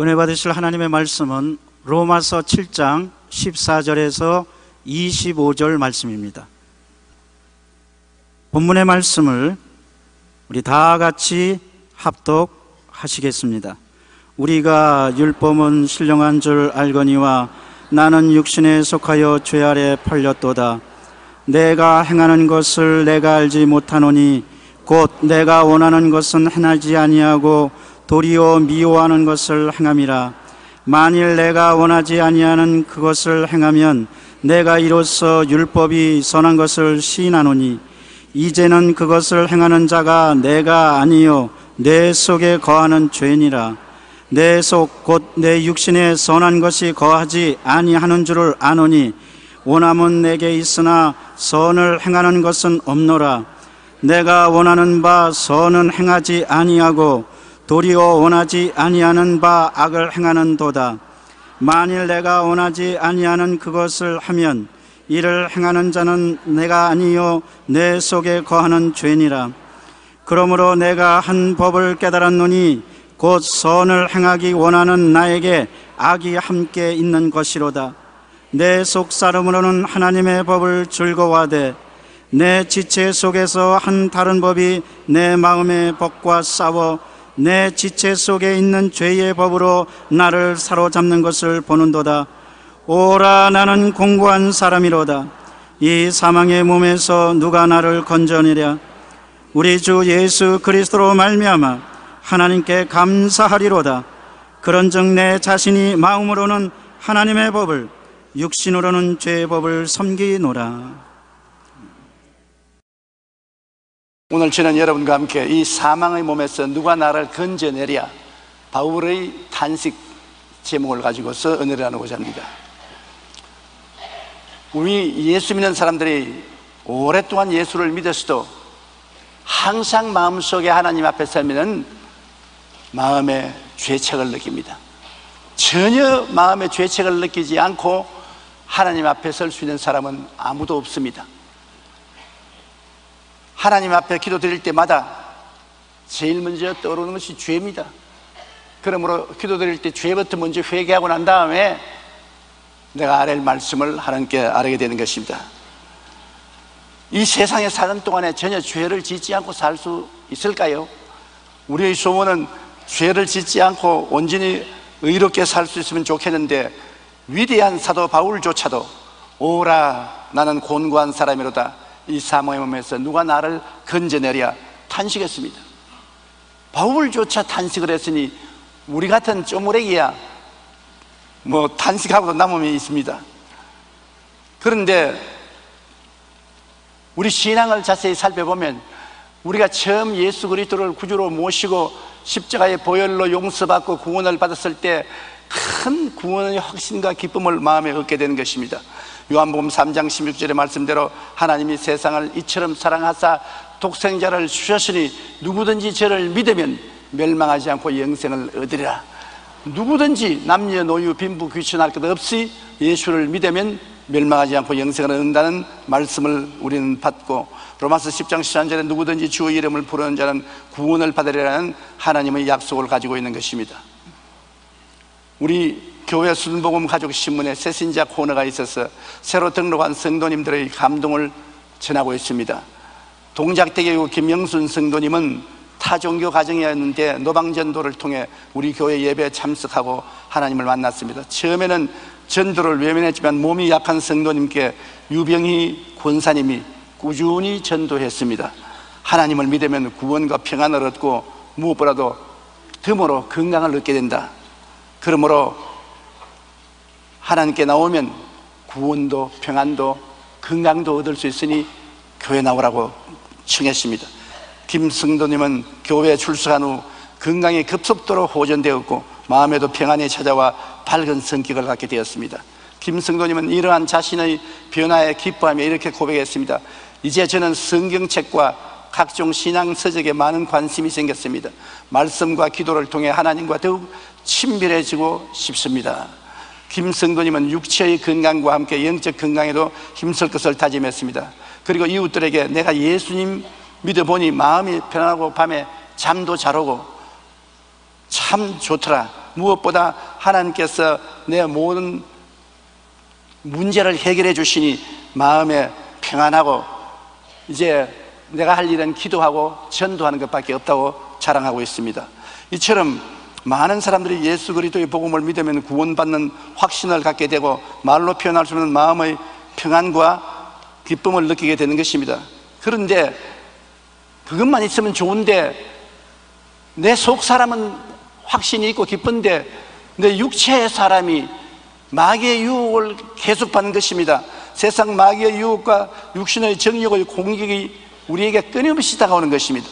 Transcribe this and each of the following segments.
은혜 받으실 하나님의 말씀은 로마서 7장 14절에서 25절 말씀입니다. 본문의 말씀을 우리 다 같이 합독하시겠습니다. 우리가 율법은 신령한 줄 알거니와 나는 육신에 속하여 죄 아래 팔렸도다. 내가 행하는 것을 내가 알지 못하노니 곧 내가 원하는 것은 행하지 아니하고 도리어 미워하는 것을 행함이라. 만일 내가 원하지 아니하는 그것을 행하면 내가 이로써 율법이 선한 것을 시인하노니 이제는 그것을 행하는 자가 내가 아니요 내 속에 거하는 죄니라. 내 속 곧 내 육신에 선한 것이 거하지 아니하는 줄을 아노니 원함은 내게 있으나 선을 행하는 것은 없노라. 내가 원하는 바 선은 행하지 아니하고 도리어 원하지 아니하는 바 악을 행하는 도다. 만일 내가 원하지 아니하는 그것을 하면 이를 행하는 자는 내가 아니요 내 속에 거하는 죄니라. 그러므로 내가 한 법을 깨달았노니 곧 선을 행하기 원하는 나에게 악이 함께 있는 것이로다. 내 속 사람으로는 하나님의 법을 즐거워하되 내 지체 속에서 한 다른 법이 내 마음의 법과 싸워 내 지체 속에 있는 죄의 법으로 나를 사로잡는 것을 보는도다. 오라 나는 공고한 사람이로다. 이 사망의 몸에서 누가 나를 건져내랴? 우리 주 예수 그리스도로 말미암아 하나님께 감사하리로다. 그런즉 내 자신이 마음으로는 하나님의 법을 육신으로는 죄의 법을 섬기노라. 오늘 저는 여러분과 함께 이 사망의 몸에서 누가 나를 건져내랴 바울의 탄식 제목을 가지고서 은혜를 나누고자 합니다. 우리 예수 믿는 사람들이 오랫동안 예수를 믿었어도 항상 마음속에 하나님 앞에 서면 마음의 죄책을 느낍니다. 전혀 마음의 죄책을 느끼지 않고 하나님 앞에 설 수 있는 사람은 아무도 없습니다 하나님 앞에 기도 드릴 때마다 제일 먼저 떠오르는 것이 죄입니다. 그러므로 기도 드릴 때 죄부터 먼저 회개하고 난 다음에 내가 아랠 말씀을 하나님께 아뢰게 되는 것입니다. 이 세상에 사는 동안에 전혀 죄를 짓지 않고 살 수 있을까요? 우리의 소원은 죄를 짓지 않고 온전히 의롭게 살 수 있으면 좋겠는데 위대한 사도 바울조차도 오라 나는 곤고한 사람이로다 이 사모의 몸에서 누가 나를 건져내랴 탄식했습니다. 바울조차 탄식을 했으니 우리 같은 쪼무레기야 뭐 탄식하고도 남음이 있습니다. 그런데 우리 신앙을 자세히 살펴보면 우리가 처음 예수 그리스도를 구주로 모시고 십자가의 보혈로 용서받고 구원을 받았을 때 큰 구원의 확신과 기쁨을 마음에 얻게 되는 것입니다. 요한복음 3장 16절의 말씀대로 하나님이 세상을 이처럼 사랑하사 독생자를 주셨으니 누구든지 저를 믿으면 멸망하지 않고 영생을 얻으리라. 누구든지 남녀 노유 빈부 귀천 할 것 없이 예수를 믿으면 멸망하지 않고 영생을 얻는다는 말씀을 우리는 받고 로마서 10장 13절에 누구든지 주의 이름을 부르는 자는 구원을 받으리라는 하나님의 약속을 가지고 있는 것입니다. 우리 교회 순복음 가족 신문에 새신자 코너가 있어서 새로 등록한 성도님들의 감동을 전하고 있습니다. 동작대교 김영순 성도님은 타 종교 가정이었는데 노방전도를 통해 우리 교회 예배에 참석하고 하나님을 만났습니다. 처음에는 전도를 외면했지만 몸이 약한 성도님께 유병희 권사님이 꾸준히 전도했습니다. 하나님을 믿으면 구원과 평안을 얻고 무엇보다도 덤으로 건강을 얻게 된다. 그러므로 하나님께 나오면 구원도 평안도 건강도 얻을 수 있으니 교회 나오라고 청했습니다. 김승도님은 교회에 출석한 후 건강이 급속도로 호전되었고 마음에도 평안이 찾아와 밝은 성격을 갖게 되었습니다. 김승도님은 이러한 자신의 변화에 기뻐하며 이렇게 고백했습니다. 이제 저는 성경책과 각종 신앙 서적에 많은 관심이 생겼습니다. 말씀과 기도를 통해 하나님과 더욱 친밀해지고 싶습니다. 김성도님은 육체의 건강과 함께 영적 건강에도 힘쓸 것을 다짐했습니다. 그리고 이웃들에게 내가 예수님 믿어보니 마음이 편안하고 밤에 잠도 잘 오고 참 좋더라. 무엇보다 하나님께서 내 모든 문제를 해결해 주시니 마음에 평안하고 이제 내가 할 일은 기도하고 전도하는 것밖에 없다고 자랑하고 있습니다. 이처럼 많은 사람들이 예수 그리스도의 복음을 믿으면 구원받는 확신을 갖게 되고 말로 표현할 수 없는 마음의 평안과 기쁨을 느끼게 되는 것입니다. 그런데 그것만 있으면 좋은데 내 속 사람은 확신이 있고 기쁜데 내 육체의 사람이 마귀의 유혹을 계속 받는 것입니다. 세상 마귀의 유혹과 육신의 정욕의 공격이 우리에게 끊임없이 다가오는 것입니다.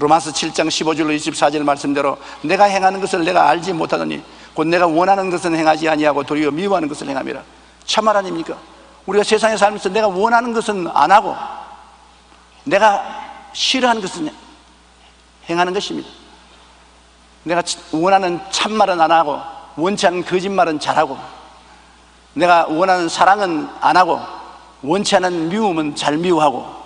로마서 7장 15절로 24절 말씀대로 내가 행하는 것을 내가 알지 못하더니 곧 내가 원하는 것은 행하지 아니하고 도리어 미워하는 것을 행함이라. 참말 아닙니까? 우리가 세상에 살면서 내가 원하는 것은 안 하고 내가 싫어하는 것은 행하는 것입니다. 내가 원하는 참말은 안 하고 원치 않는 거짓말은 잘하고 내가 원하는 사랑은 안 하고 원치 않은 미움은 잘 미워하고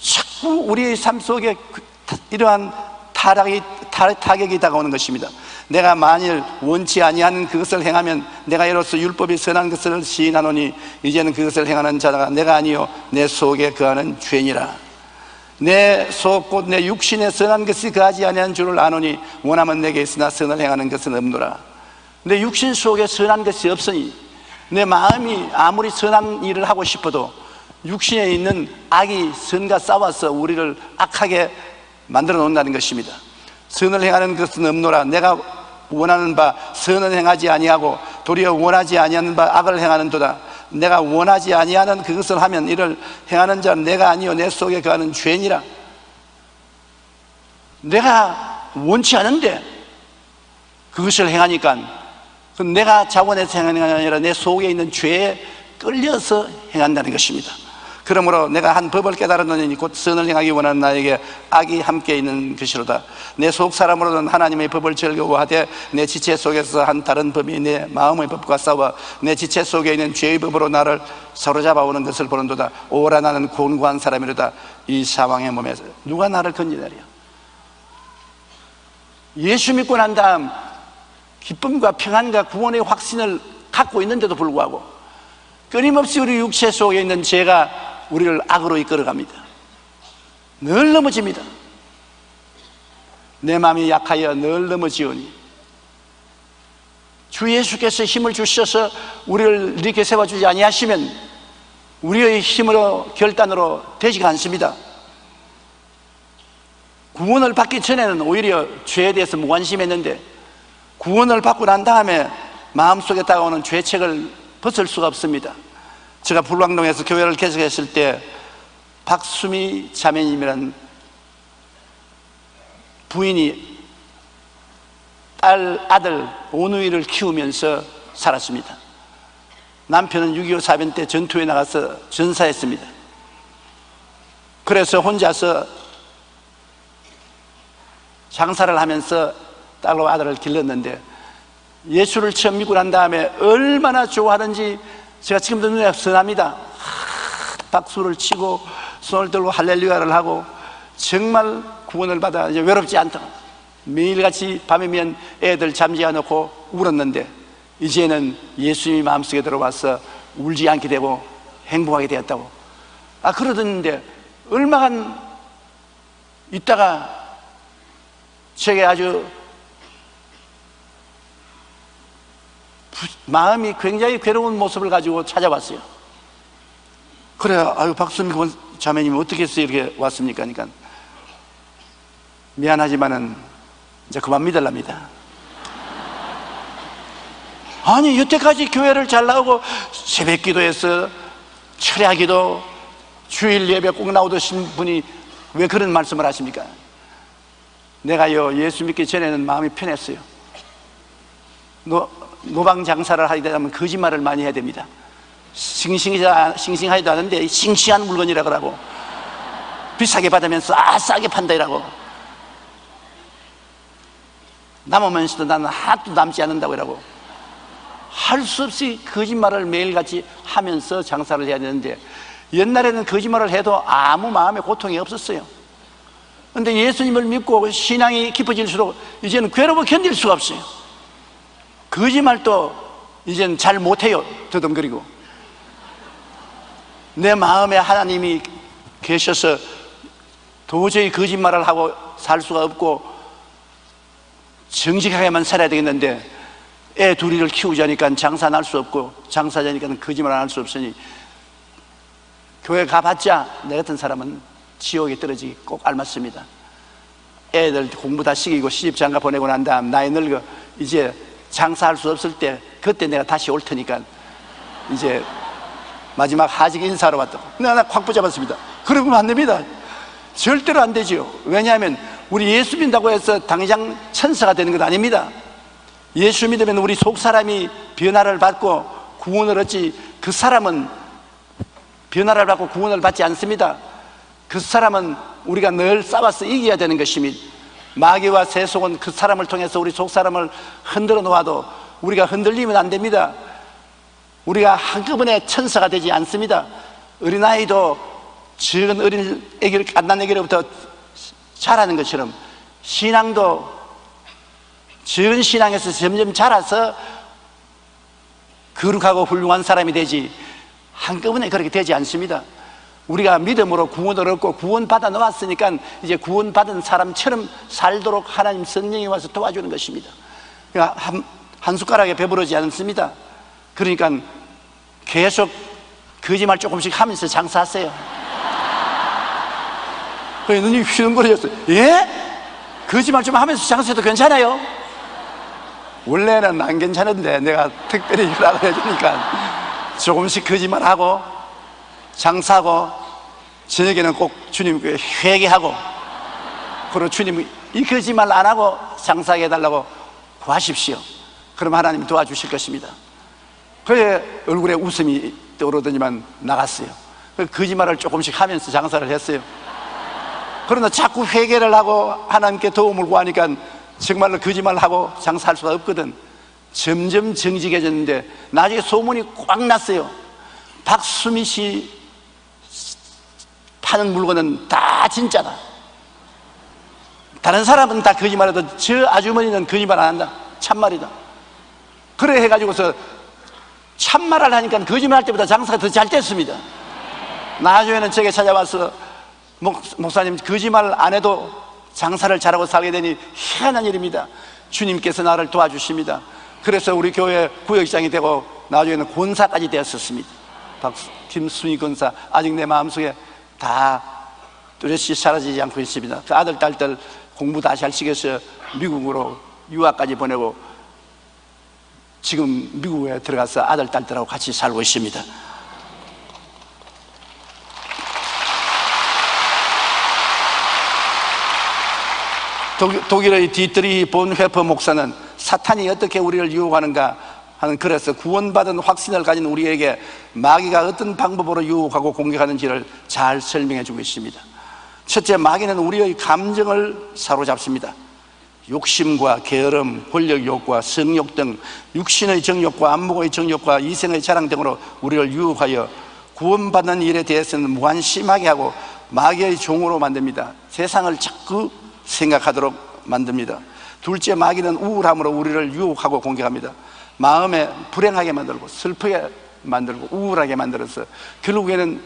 자꾸 우리의 삶 속에 그 이러한 타락이 타격이 다가오는 것입니다. 내가 만일 원치 아니하는 그것을 행하면 내가 이로써 율법이 선한 것을 시인하노니 이제는 그것을 행하는 자가 내가 아니요 내 속에 거하는 죄니라. 내 속 곧 내 육신에 선한 것이 거하지 아니한 줄을 아노니 원하면 내게 있으나 선을 행하는 것은 없노라. 내 육신 속에 선한 것이 없으니 내 마음이 아무리 선한 일을 하고 싶어도 육신에 있는 악이 선과 싸워서 우리를 악하게 만들어 놓는다는 것입니다. 선을 행하는 것은 없노라. 내가 원하는 바 선을 행하지 아니하고 도리어 원하지 아니하는 바 악을 행하는도다. 내가 원하지 아니하는 그것을 하면 이를 행하는 자는 내가 아니요 내 속에 거하는 죄니라. 내가 원치 않은데 그것을 행하니까 그 내가 자원해서 행하는 게 아니라 내 속에 있는 죄에 끌려서 행한다는 것입니다. 그러므로 내가 한 법을 깨달았느니 곧 선을 행하기 원하는 나에게 악이 함께 있는 것이로다. 내 속 사람으로는 하나님의 법을 즐거워하되 내 지체 속에서 한 다른 법이 내 마음의 법과 싸워 내 지체 속에 있는 죄의 법으로 나를 사로잡아 오는 것을 보는도다. 오라 나는 곤고한 사람이로다. 이 사망의 몸에서 누가 나를 건지내랴. 예수 믿고 난 다음 기쁨과 평안과 구원의 확신을 갖고 있는데도 불구하고 끊임없이 우리 육체 속에 있는 죄가 우리를 악으로 이끌어갑니다. 늘 넘어집니다. 내 마음이 약하여 늘 넘어지오니 주 예수께서 힘을 주셔서 우리를 이렇게 세워주지 아니하시면 우리의 힘으로 결단으로 되지가 않습니다. 구원을 받기 전에는 오히려 죄에 대해서 무관심했는데 구원을 받고 난 다음에 마음속에 다가오는 죄책을 벗을 수가 없습니다. 제가 불광동에서 교회를 개척했을 때 박수미 자매님이란 부인이 딸, 아들 오누이를 키우면서 살았습니다. 남편은 6.25 사변 때 전투에 나가서 전사했습니다. 그래서 혼자서 장사를 하면서 딸로 아들을 길렀는데 예수를 처음 믿고 난 다음에 얼마나 좋아하는지 제가 지금도 눈에 선합니다. 박수를 치고 손을 들고 할렐루야를 하고 정말 구원을 받아 이제 외롭지 않다. 매일같이 밤이면 애들 잠지 않고 울었는데 이제는 예수님이 마음속에 들어와서 울지 않게 되고 행복하게 되었다고. 아 그러던데 얼마간 있다가 제게 아주 마음이 굉장히 괴로운 모습을 가지고 찾아왔어요. 그래요. 아유, 박수미 자매님 어떻게 해서 이렇게 왔습니까? 그러니까 미안하지만은 이제 그만 믿을랍니다. 아니, 여태까지 교회를 잘 나오고 새벽 기도해서 철야 기도, 주일 예배 꼭 나오던 분이 왜 그런 말씀을 하십니까? 내가요, 예수 믿기 전에는 마음이 편했어요. 너, 노방 장사를 하게 되면 거짓말을 많이 해야 됩니다. 싱싱하지도 않은데 싱싱한 물건이라고 하고 비싸게 받으면서 아 싸게 판다 이라고. 남으면서도 나는 하나도 남지 않는다고 이라고. 할 수 없이 거짓말을 매일같이 하면서 장사를 해야 되는데 옛날에는 거짓말을 해도 아무 마음의 고통이 없었어요. 근데 예수님을 믿고 신앙이 깊어질수록 이제는 괴로워 견딜 수가 없어요 거짓말도 이젠 잘 못해요. 더듬거리고. 내 마음에 하나님이 계셔서 도저히 거짓말을 하고 살 수가 없고 정직하게만 살아야 되겠는데 애 둘이를 키우자니까 장사 날 수 없고 장사자니까 거짓말 안 할 수 없으니 교회 가봤자 내 같은 사람은 지옥에 떨어지기 꼭 알맞습니다. 애들 공부 다 시키고 시집 장가 보내고 난 다음 나이 늙어 이제 장사할 수 없을 때 그때 내가 다시 올 테니까 이제 마지막 하직 인사로 왔다고 내가 나콱 붙잡았습니다. 그러면 안 됩니다. 절대로 안 되지요. 왜냐하면 우리 예수 믿는다고 해서 당장 천사가 되는 것 아닙니다. 예수 믿으면 우리 속 사람이 변화를 받고 구원을 얻지 그 사람은 변화를 받고 구원을 받지 않습니다. 그 사람은 우리가 늘 싸워서 이겨야 되는 것입니다. 마귀와 세속은 그 사람을 통해서 우리 속 사람을 흔들어 놓아도 우리가 흔들리면 안 됩니다. 우리가 한꺼번에 천사가 되지 않습니다. 어린아이도 적은 어린 애기를, 갓난 애기로부터 자라는 것처럼 신앙도 적은 신앙에서 점점 자라서 거룩하고 훌륭한 사람이 되지 한꺼번에 그렇게 되지 않습니다. 우리가 믿음으로 구원을 얻고 구원받아 놓았으니까 이제 구원받은 사람처럼 살도록 하나님 성령이 와서 도와주는 것입니다. 그러니까 한, 한 숟가락에 배부르지 않습니다. 그러니까 계속 거짓말 조금씩 하면서 장사하세요. 그 눈이 휘둥그레졌어요. 예? 거짓말 좀 하면서 장사해도 괜찮아요? 원래는 안 괜찮은데 내가 특별히 연락을 해주니까 조금씩 거짓말하고 장사하고 저녁에는 꼭 주님께 회개하고 그리고 주님 이 거짓말 안 하고 장사하게 해달라고 구하십시오. 그럼 하나님 도와주실 것입니다. 그래 얼굴에 웃음이 떠오르더니만 나갔어요. 그 거짓말을 조금씩 하면서 장사를 했어요. 그러나 자꾸 회개를 하고 하나님께 도움을 구하니까 정말로 거짓말을 하고 장사할 수가 없거든. 점점 정직해졌는데 나중에 소문이 꽉 났어요. 박수미 씨 파는 물건은 다 진짜다. 다른 사람은 다 거짓말해도 저 아주머니는 거짓말 안 한다. 참말이다. 그래 해가지고서 참말을 하니까 거짓말 할 때보다 장사가 더 잘 됐습니다. 나중에는 저게 찾아와서 목, 목사님 거짓말 안 해도 장사를 잘하고 살게 되니 희한한 일입니다. 주님께서 나를 도와주십니다. 그래서 우리 교회 구역장이 되고 나중에는 권사까지 되었었습니다. 박수, 김순희 권사 아직 내 마음속에 다 뚜렷이 사라지지 않고 있습니다. 그 아들 딸들 공부 다시 다 시켜서 미국으로 유학까지 보내고 지금 미국에 들어가서 아들 딸들하고 같이 살고 있습니다. 독일의 디트리히 본회퍼 목사는 사탄이 어떻게 우리를 유혹하는가 하는 그래서 구원받은 확신을 가진 우리에게 마귀가 어떤 방법으로 유혹하고 공격하는지를 잘 설명해 주고 있습니다. 첫째, 마귀는 우리의 감정을 사로잡습니다. 욕심과 게으름, 권력 욕과 성욕 등 육신의 정욕과 안목의 정욕과 이생의 자랑 등으로 우리를 유혹하여 구원받는 일에 대해서는 무관심하게 하고 마귀의 종으로 만듭니다. 세상을 자꾸 생각하도록 만듭니다. 둘째, 마귀는 우울함으로 우리를 유혹하고 공격합니다. 마음에 불행하게 만들고 슬프게 만들고 우울하게 만들어서 결국에는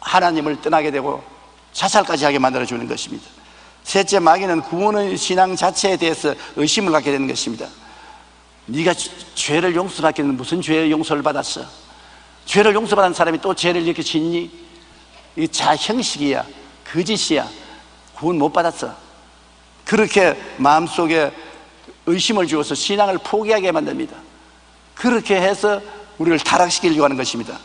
하나님을 떠나게 되고 자살까지 하게 만들어주는 것입니다. 셋째, 마귀는 구원의 신앙 자체에 대해서 의심을 갖게 되는 것입니다. 네가 죄를 용서받기는 무슨 죄의 용서를 받았어? 죄를 용서받은 사람이 또 죄를 이렇게 짓니? 이 자형식이야, 거짓이야. 구원 못 받았어. 그렇게 마음속에 의심을 주어서 신앙을 포기하게 만듭니다. 그렇게 해서 우리를 타락시키려고 하는 것입니다.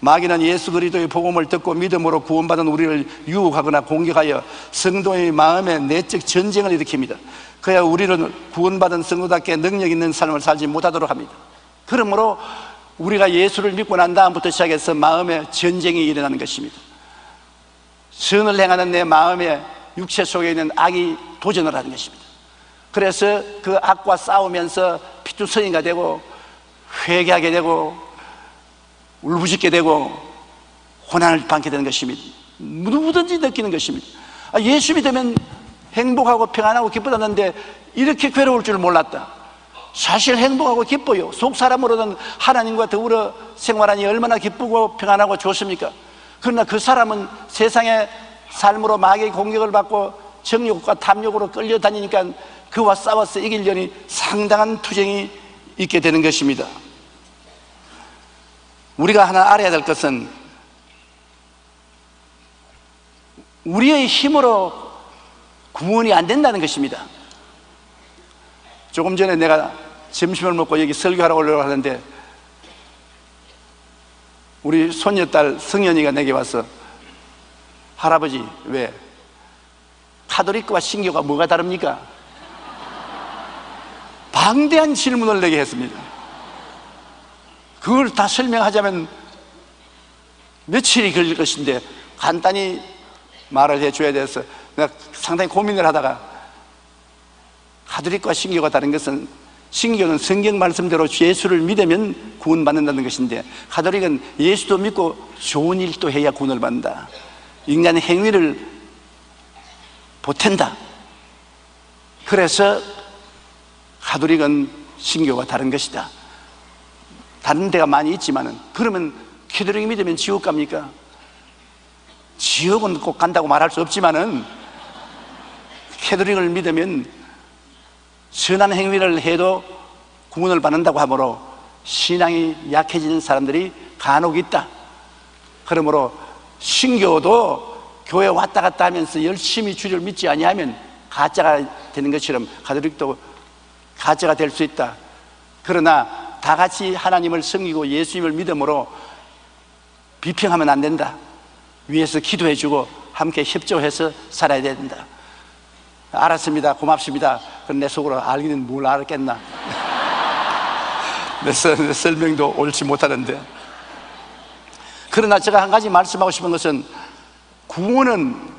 마귀는 예수 그리스도의 복음을 듣고 믿음으로 구원받은 우리를 유혹하거나 공격하여 성도의 마음에 내적 전쟁을 일으킵니다. 그래야 우리는 구원받은 성도답게 능력 있는 삶을 살지 못하도록 합니다. 그러므로 우리가 예수를 믿고 난 다음부터 시작해서 마음에 전쟁이 일어나는 것입니다. 선을 행하는 내 마음에 육체 속에 있는 악이 도전을 하는 것입니다. 그래서 그 악과 싸우면서 피투성이가 되고 회개하게 되고 울부짖게 되고 고난을 받게 되는 것입니다. 누구든지 느끼는 것입니다. 아, 예수 믿으면 행복하고 평안하고 기쁘다는데 이렇게 괴로울 줄 몰랐다. 사실 행복하고 기뻐요. 속 사람으로는 하나님과 더불어 생활하니 얼마나 기쁘고 평안하고 좋습니까? 그러나 그 사람은 세상의 삶으로 마귀의 공격을 받고 정욕과 탐욕으로 끌려다니니까 그와 싸워서 이기려니 상당한 투쟁이 있게 되는 것입니다. 우리가 하나 알아야 될 것은 우리의 힘으로 구원이 안 된다는 것입니다. 조금 전에 내가 점심을 먹고 여기 설교하러 올려고 하는데 우리 손녀딸 성현이가 내게 와서 할아버지 왜 카톨릭과 신교가 뭐가 다릅니까? 방대한 질문을 내게 했습니다. 그걸 다 설명하자면 며칠이 걸릴 것인데 간단히 말을 해줘야 돼서 내가 상당히 고민을 하다가 가톨릭과 신교가 다른 것은 신교는 성경 말씀대로 예수를 믿으면 구원받는다는 것인데 가톨릭은 예수도 믿고 좋은 일도 해야 구원을 받는다. 인간의 행위를 보탠다. 그래서 가톨릭은 신교가 다른 것이다. 다른 데가 많이 있지만은 그러면 캐톨릭 믿으면 지옥 갑니까? 지옥은 꼭 간다고 말할 수 없지만은 캐톨릭을 믿으면 선한 행위를 해도 구원을 받는다고 하므로 신앙이 약해지는 사람들이 간혹 있다. 그러므로 신교도 교회 왔다 갔다 하면서 열심히 주를 믿지 아니하면 가짜가 되는 것처럼 가톨릭도 가짜가 될 수 있다. 그러나 다 같이 하나님을 섬기고 예수님을 믿음으로 비평하면 안 된다. 위에서 기도해 주고 함께 협조해서 살아야 된다. 알았습니다. 고맙습니다. 그런데 속으로 알기는 뭘 알았겠나. 내, 내 설명도 옳지 못하는데. 그러나 제가 한 가지 말씀하고 싶은 것은 구원은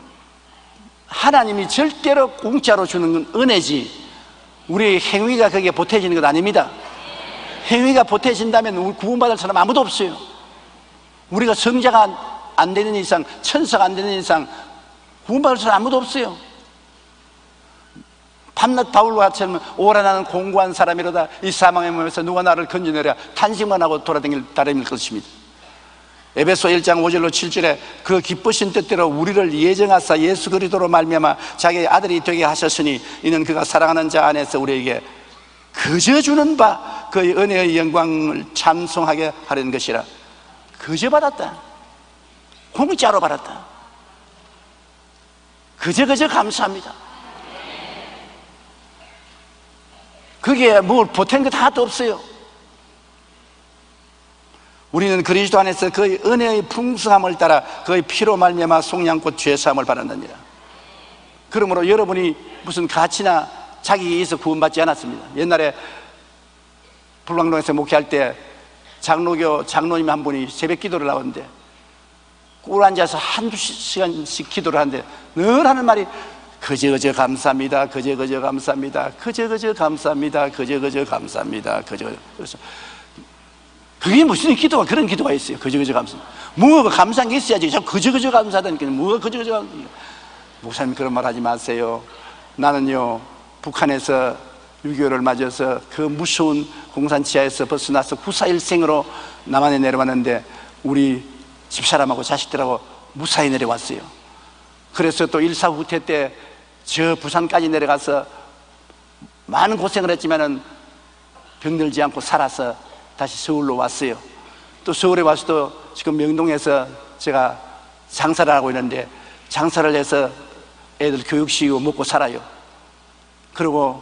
하나님이 절대로 공짜로 주는 건 은혜지 우리의 행위가 거기에 보태지는 것 아닙니다. 행위가 보태진다면 구원받을 사람 아무도 없어요. 우리가 성자가 안 되는 이상, 천사가 안 되는 이상 구원받을 사람 아무도 없어요. 밤낮 바울과 같이 오라 나는 공고한 사람이로다 이 사망의 몸에서 누가 나를 건져내랴 탄식만 하고 돌아다닐 따름일 것입니다. 에베소 1장 5절로 7절에 그 기쁘신 뜻대로 우리를 예정하사 예수 그리스도로 말미암아 자기의 아들이 되게 하셨으니 이는 그가 사랑하는 자 안에서 우리에게 그저 주는 바 그의 은혜의 영광을 찬송하게 하려는 것이라. 그저 받았다. 공짜로 받았다. 그저 그저 감사합니다. 그게 뭘 보탠 것 하나도 없어요 우리는 그리스도 안에서 그의 은혜의 풍성함을 따라 그의 피로 말미암아 속량꽃 죄사함을 받았느니라. 그러므로 여러분이 무슨 가치나 자기에 의해서 구원받지 않았습니다. 옛날에 불광동에서 목회할 때 장로교 장로님 한 분이 새벽 기도를 나오는데 꿀 앉아서 한두 시간씩 기도를 하는데 늘 하는 말이 그저 그저 감사합니다. 그저 그저 감사합니다. 그저 그저 감사합니다. 그저 그저 감사합니다. 그저 그래서 그게 무슨 기도가 그런 기도가 있어요. 그저 그저 감사. 뭐가 감사한 게 있어야지. 자꾸 그저 그저 감사하다니까 뭐가 그저 그저 감사. 목사님 그런 말 하지 마세요. 나는요 북한에서 6.25를 맞아서 그 무서운 공산 지하에서 벗어나서 구사일생으로 남한에 내려왔는데 우리 집사람하고 자식들하고 무사히 내려왔어요. 그래서 또 일사 후퇴 때 저 부산까지 내려가서 많은 고생을 했지만은 병들지 않고 살아서 다시 서울로 왔어요. 또 서울에 와서도 지금 명동에서 제가 장사를 하고 있는데 장사를 해서 애들 교육시키고 먹고 살아요. 그리고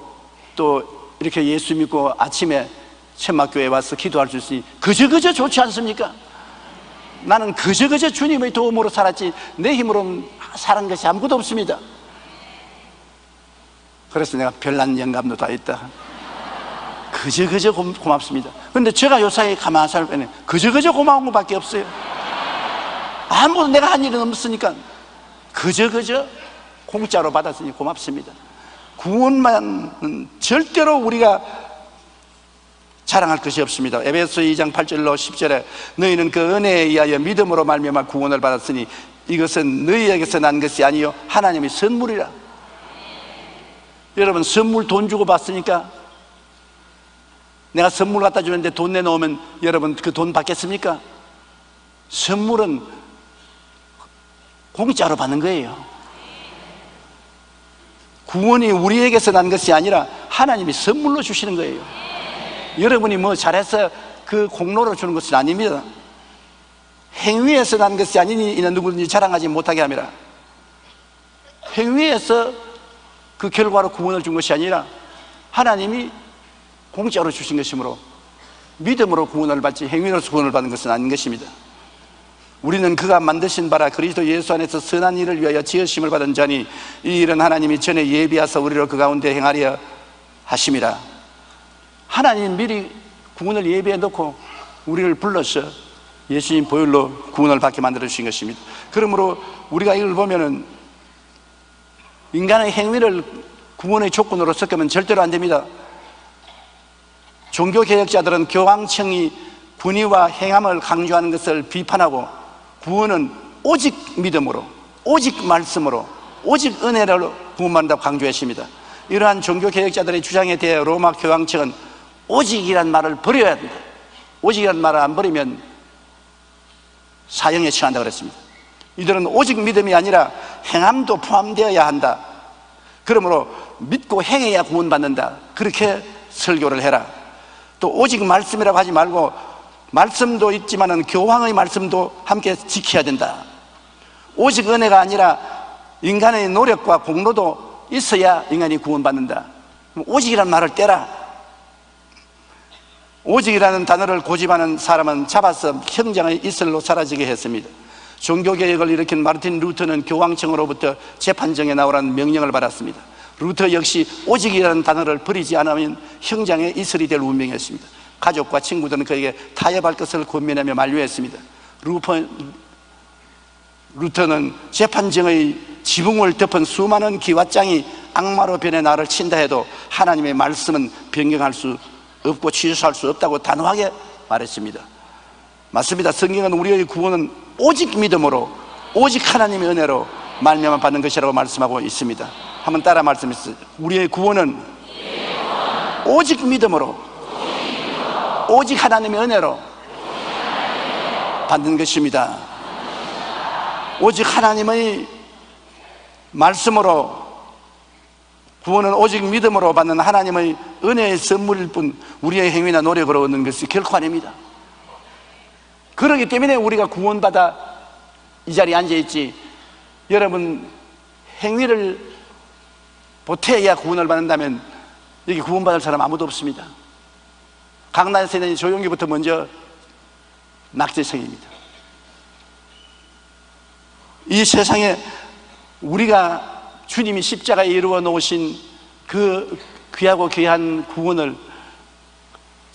또 이렇게 예수 믿고 아침에 천막교회 와서 기도할 수 있으니 그저 그저 좋지 않습니까? 나는 그저 그저 주님의 도움으로 살았지 내 힘으로 살은 것이 아무것도 없습니다. 그래서 내가 별난 영감도 다 있다. 그저 그저 고맙습니다. 근데 제가 요 사이 가만히 살면 그저 그저 고마운 것밖에 없어요. 아무도 내가 한 일은 없으니까 그저 그저 공짜로 받았으니 고맙습니다. 구원만 절대로 우리가 자랑할 것이 없습니다. 에베소 2장 8절로 10절에 너희는 그 은혜에 의하여 믿음으로 말미암아 구원을 받았으니 이것은 너희에게서 난 것이 아니요 하나님의 선물이라. 여러분 선물 돈 주고 받으니까 내가 선물 갖다 주는데 돈 내놓으면 여러분 그 돈 받겠습니까? 선물은 공짜로 받는 거예요. 구원이 우리에게서 난 것이 아니라 하나님이 선물로 주시는 거예요. 여러분이 뭐 잘해서 그 공로로 주는 것은 아닙니다. 행위에서 난 것이 아니니 이는 누구든지 자랑하지 못하게 함이라. 행위에서 그 결과로 구원을 준 것이 아니라 하나님이 공짜로 주신 것이므로 믿음으로 구원을 받지 행위로서 구원을 받는 것은 아닌 것입니다. 우리는 그가 만드신 바라 그리스도 예수 안에서 선한 일을 위하여 지으심을 받은 자니 이 일은 하나님이 전에 예비하사 우리를 그 가운데 행하려 하심이라. 하나님 미리 구원을 예비해 놓고 우리를 불러서 예수님 보혈로 구원을 받게 만들어 주신 것입니다. 그러므로 우리가 이걸 보면은 인간의 행위를 구원의 조건으로 섞으면 절대로 안 됩니다. 종교 개혁자들은 교황청이 분위와 행함을 강조하는 것을 비판하고 구원은 오직 믿음으로, 오직 말씀으로, 오직 은혜로 구원받는다고 강조했습니다. 이러한 종교 개혁자들의 주장에 대해 로마 교황청은 오직이란 말을 버려야 한다. 오직이란 말을 안 버리면 사형에 처한다 그랬습니다. 이들은 오직 믿음이 아니라 행함도 포함되어야 한다. 그러므로 믿고 행해야 구원받는다. 그렇게 설교를 해라. 또 오직 말씀이라고 하지 말고 말씀도 있지만은 교황의 말씀도 함께 지켜야 된다. 오직 은혜가 아니라 인간의 노력과 공로도 있어야 인간이 구원받는다. 오직이란 말을 떼라. 오직이라는 단어를 고집하는 사람은 잡아서 형장의 이슬로 사라지게 했습니다. 종교개혁을 일으킨 마르틴 루터는 교황청으로부터 재판정에 나오라는 명령을 받았습니다. 루터 역시 오직이라는 단어를 버리지 않으면 형장의 이슬이 될 운명이었습니다. 가족과 친구들은 그에게 타협할 것을 권면하며 만류했습니다. 루퍼, 루터는 재판정의 지붕을 덮은 수많은 기와장이 악마로 변해 나를 친다 해도 하나님의 말씀은 변경할 수 없고 취소할 수 없다고 단호하게 말했습니다. 맞습니다. 성경은 우리의 구원은 오직 믿음으로 오직 하나님의 은혜로 말미암아 받는 것이라고 말씀하고 있습니다. 한번 따라 말씀했어요. 우리의 구원은 오직 믿음으로 오직 하나님의 은혜로 받는 것입니다. 오직 하나님의 말씀으로 구원은 오직 믿음으로 받는 하나님의 은혜의 선물일 뿐 우리의 행위나 노력으로 얻는 것이 결코 아닙니다. 그러기 때문에 우리가 구원받아 이 자리에 앉아있지 여러분 행위를 보태야 구원을 받는다면 여기 구원받을 사람 아무도 없습니다. 강남에서 있는 조용기부터 먼저 낙제성입니다. 이 세상에 우리가 주님이 십자가에 이루어 놓으신 그 귀하고 귀한 구원을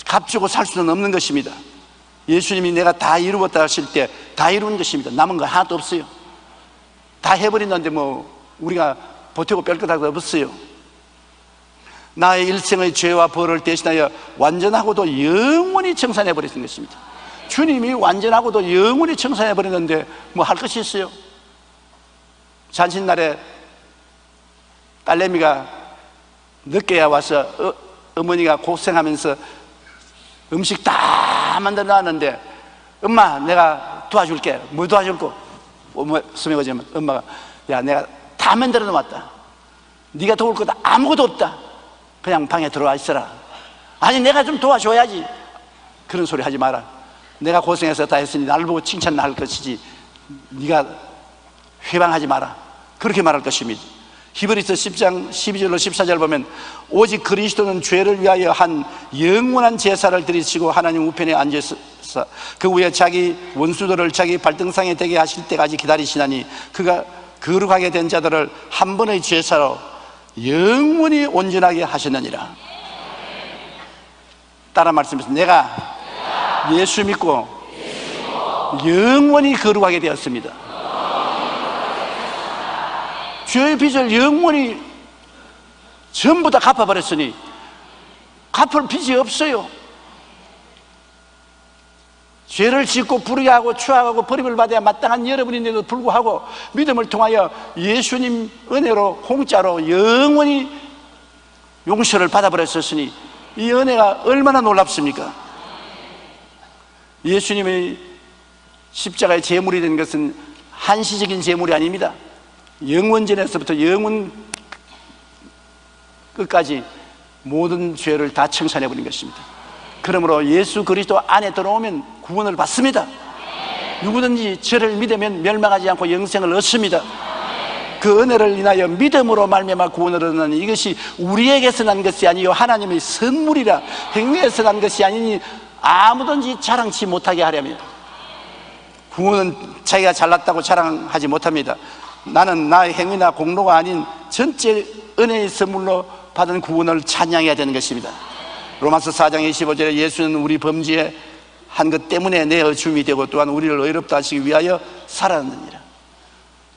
값주고 살 수는 없는 것입니다. 예수님이 내가 다 이루었다 하실 때 다 이룬 것입니다. 남은 거 하나도 없어요. 다 해버린다는데 뭐 우리가 보태고 뺄 것도 없어요. 나의 일생의 죄와 벌을 대신하여 완전하고도 영원히 청산해 버리신 것입니다. 주님이 완전하고도 영원히 청산해 버렸는데 뭐 할 것이 있어요? 잔칫날에 딸내미가 늦게야 와서 어머니가 고생하면서 음식 다 만들어 놨는데 엄마 내가 도와줄게 뭐 도와줄 거 엄마 수명가 면 엄마가 야 내가 다 만들어 놨다. 네가 도울 것 아무것도 없다. 그냥 방에 들어와 있어라. 아니 내가 좀 도와줘야지. 그런 소리 하지 마라. 내가 고생해서 다 했으니 나를 보고 칭찬 할 것이지. 네가 회방하지 마라. 그렇게 말할 것입니다. 히브리서 10장 12절로 14절 보면 오직 그리스도는 죄를 위하여 한 영원한 제사를 드리시고 하나님 우편에 앉아서 그 후에 자기 원수들을 자기 발등상에 되게 하실 때까지 기다리시나니 그가 거룩하게 된 자들을 한 번의 제사로 영원히 온전하게 하셨느니라 따라 말씀해서 내가 예수 믿고 영원히 거룩하게 되었습니다 죄의 빚을 영원히 전부 다 갚아버렸으니 갚을 빚이 없어요. 죄를 짓고 불의하고 추악하고 버림을 받아야 마땅한 여러분인데도 불구하고 믿음을 통하여 예수님 은혜로 공짜로 영원히 용서를 받아버렸었으니 이 은혜가 얼마나 놀랍습니까? 예수님의 십자가의 제물이 된 것은 한시적인 제물이 아닙니다. 영원전에서부터 영원 끝까지 모든 죄를 다 청산해 버린 것입니다. 그러므로 예수 그리스도 안에 들어오면 구원을 받습니다. 누구든지 저를 믿으면 멸망하지 않고 영생을 얻습니다. 그 은혜를 인하여 믿음으로 말미암아 구원을 얻는 이것이 우리에게서 난 것이 아니요 하나님의 선물이라 행위에서 난 것이 아니니 아무든지 자랑치 못하게 하려면 구원은 자기가 잘났다고 자랑하지 못합니다. 나는 나의 행위나 공로가 아닌 전체 은혜의 선물로 받은 구원을 찬양해야 되는 것입니다. 로마서 4장 25절에 예수는 우리 범죄 한것 때문에 내 어춤이 되고 또한 우리를 의롭다 하시기 위하여 살았느니라.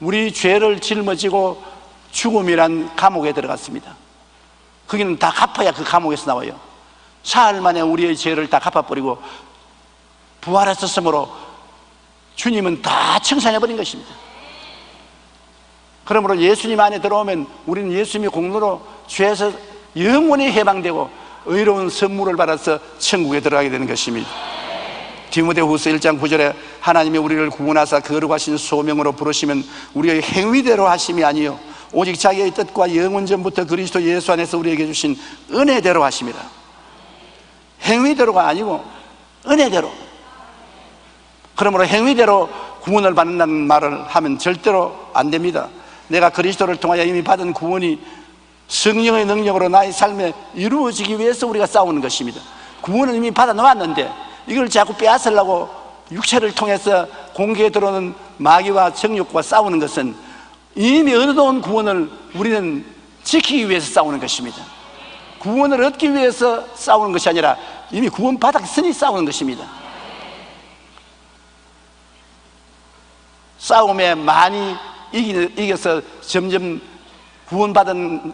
우리 죄를 짊어지고 죽음이란 감옥에 들어갔습니다. 거기는 다 갚아야 그 감옥에서 나와요. 사흘 만에 우리의 죄를 다 갚아버리고 부활하셨으므로 주님은 다 청산해버린 것입니다. 그러므로 예수님 안에 들어오면 우리는 예수님의 공로로 죄에서 영원히 해방되고 의로운 선물을 받아서 천국에 들어가게 되는 것입니다. 디모데후서 1장 9절에 하나님이 우리를 구원하사 거룩하신 소명으로 부르시면 우리의 행위대로 하심이 아니요 오직 자기의 뜻과 영원 전부터 그리스도 예수 안에서 우리에게 주신 은혜대로 하심이라. 행위대로가 아니고 은혜대로. 그러므로 행위대로 구원을 받는다는 말을 하면 절대로 안 됩니다. 내가 그리스도를 통하여 이미 받은 구원이 성령의 능력으로 나의 삶에 이루어지기 위해서 우리가 싸우는 것입니다. 구원을 이미 받아 놓았는데 이걸 자꾸 빼앗으려고 육체를 통해서 공개에 들어오는 마귀와 정욕과 싸우는 것은 이미 얻어놓은 구원을 우리는 지키기 위해서 싸우는 것입니다. 구원을 얻기 위해서 싸우는 것이 아니라 이미 구원 받았으니 싸우는 것입니다. 싸움에 많이 이겨서 점점 구원받은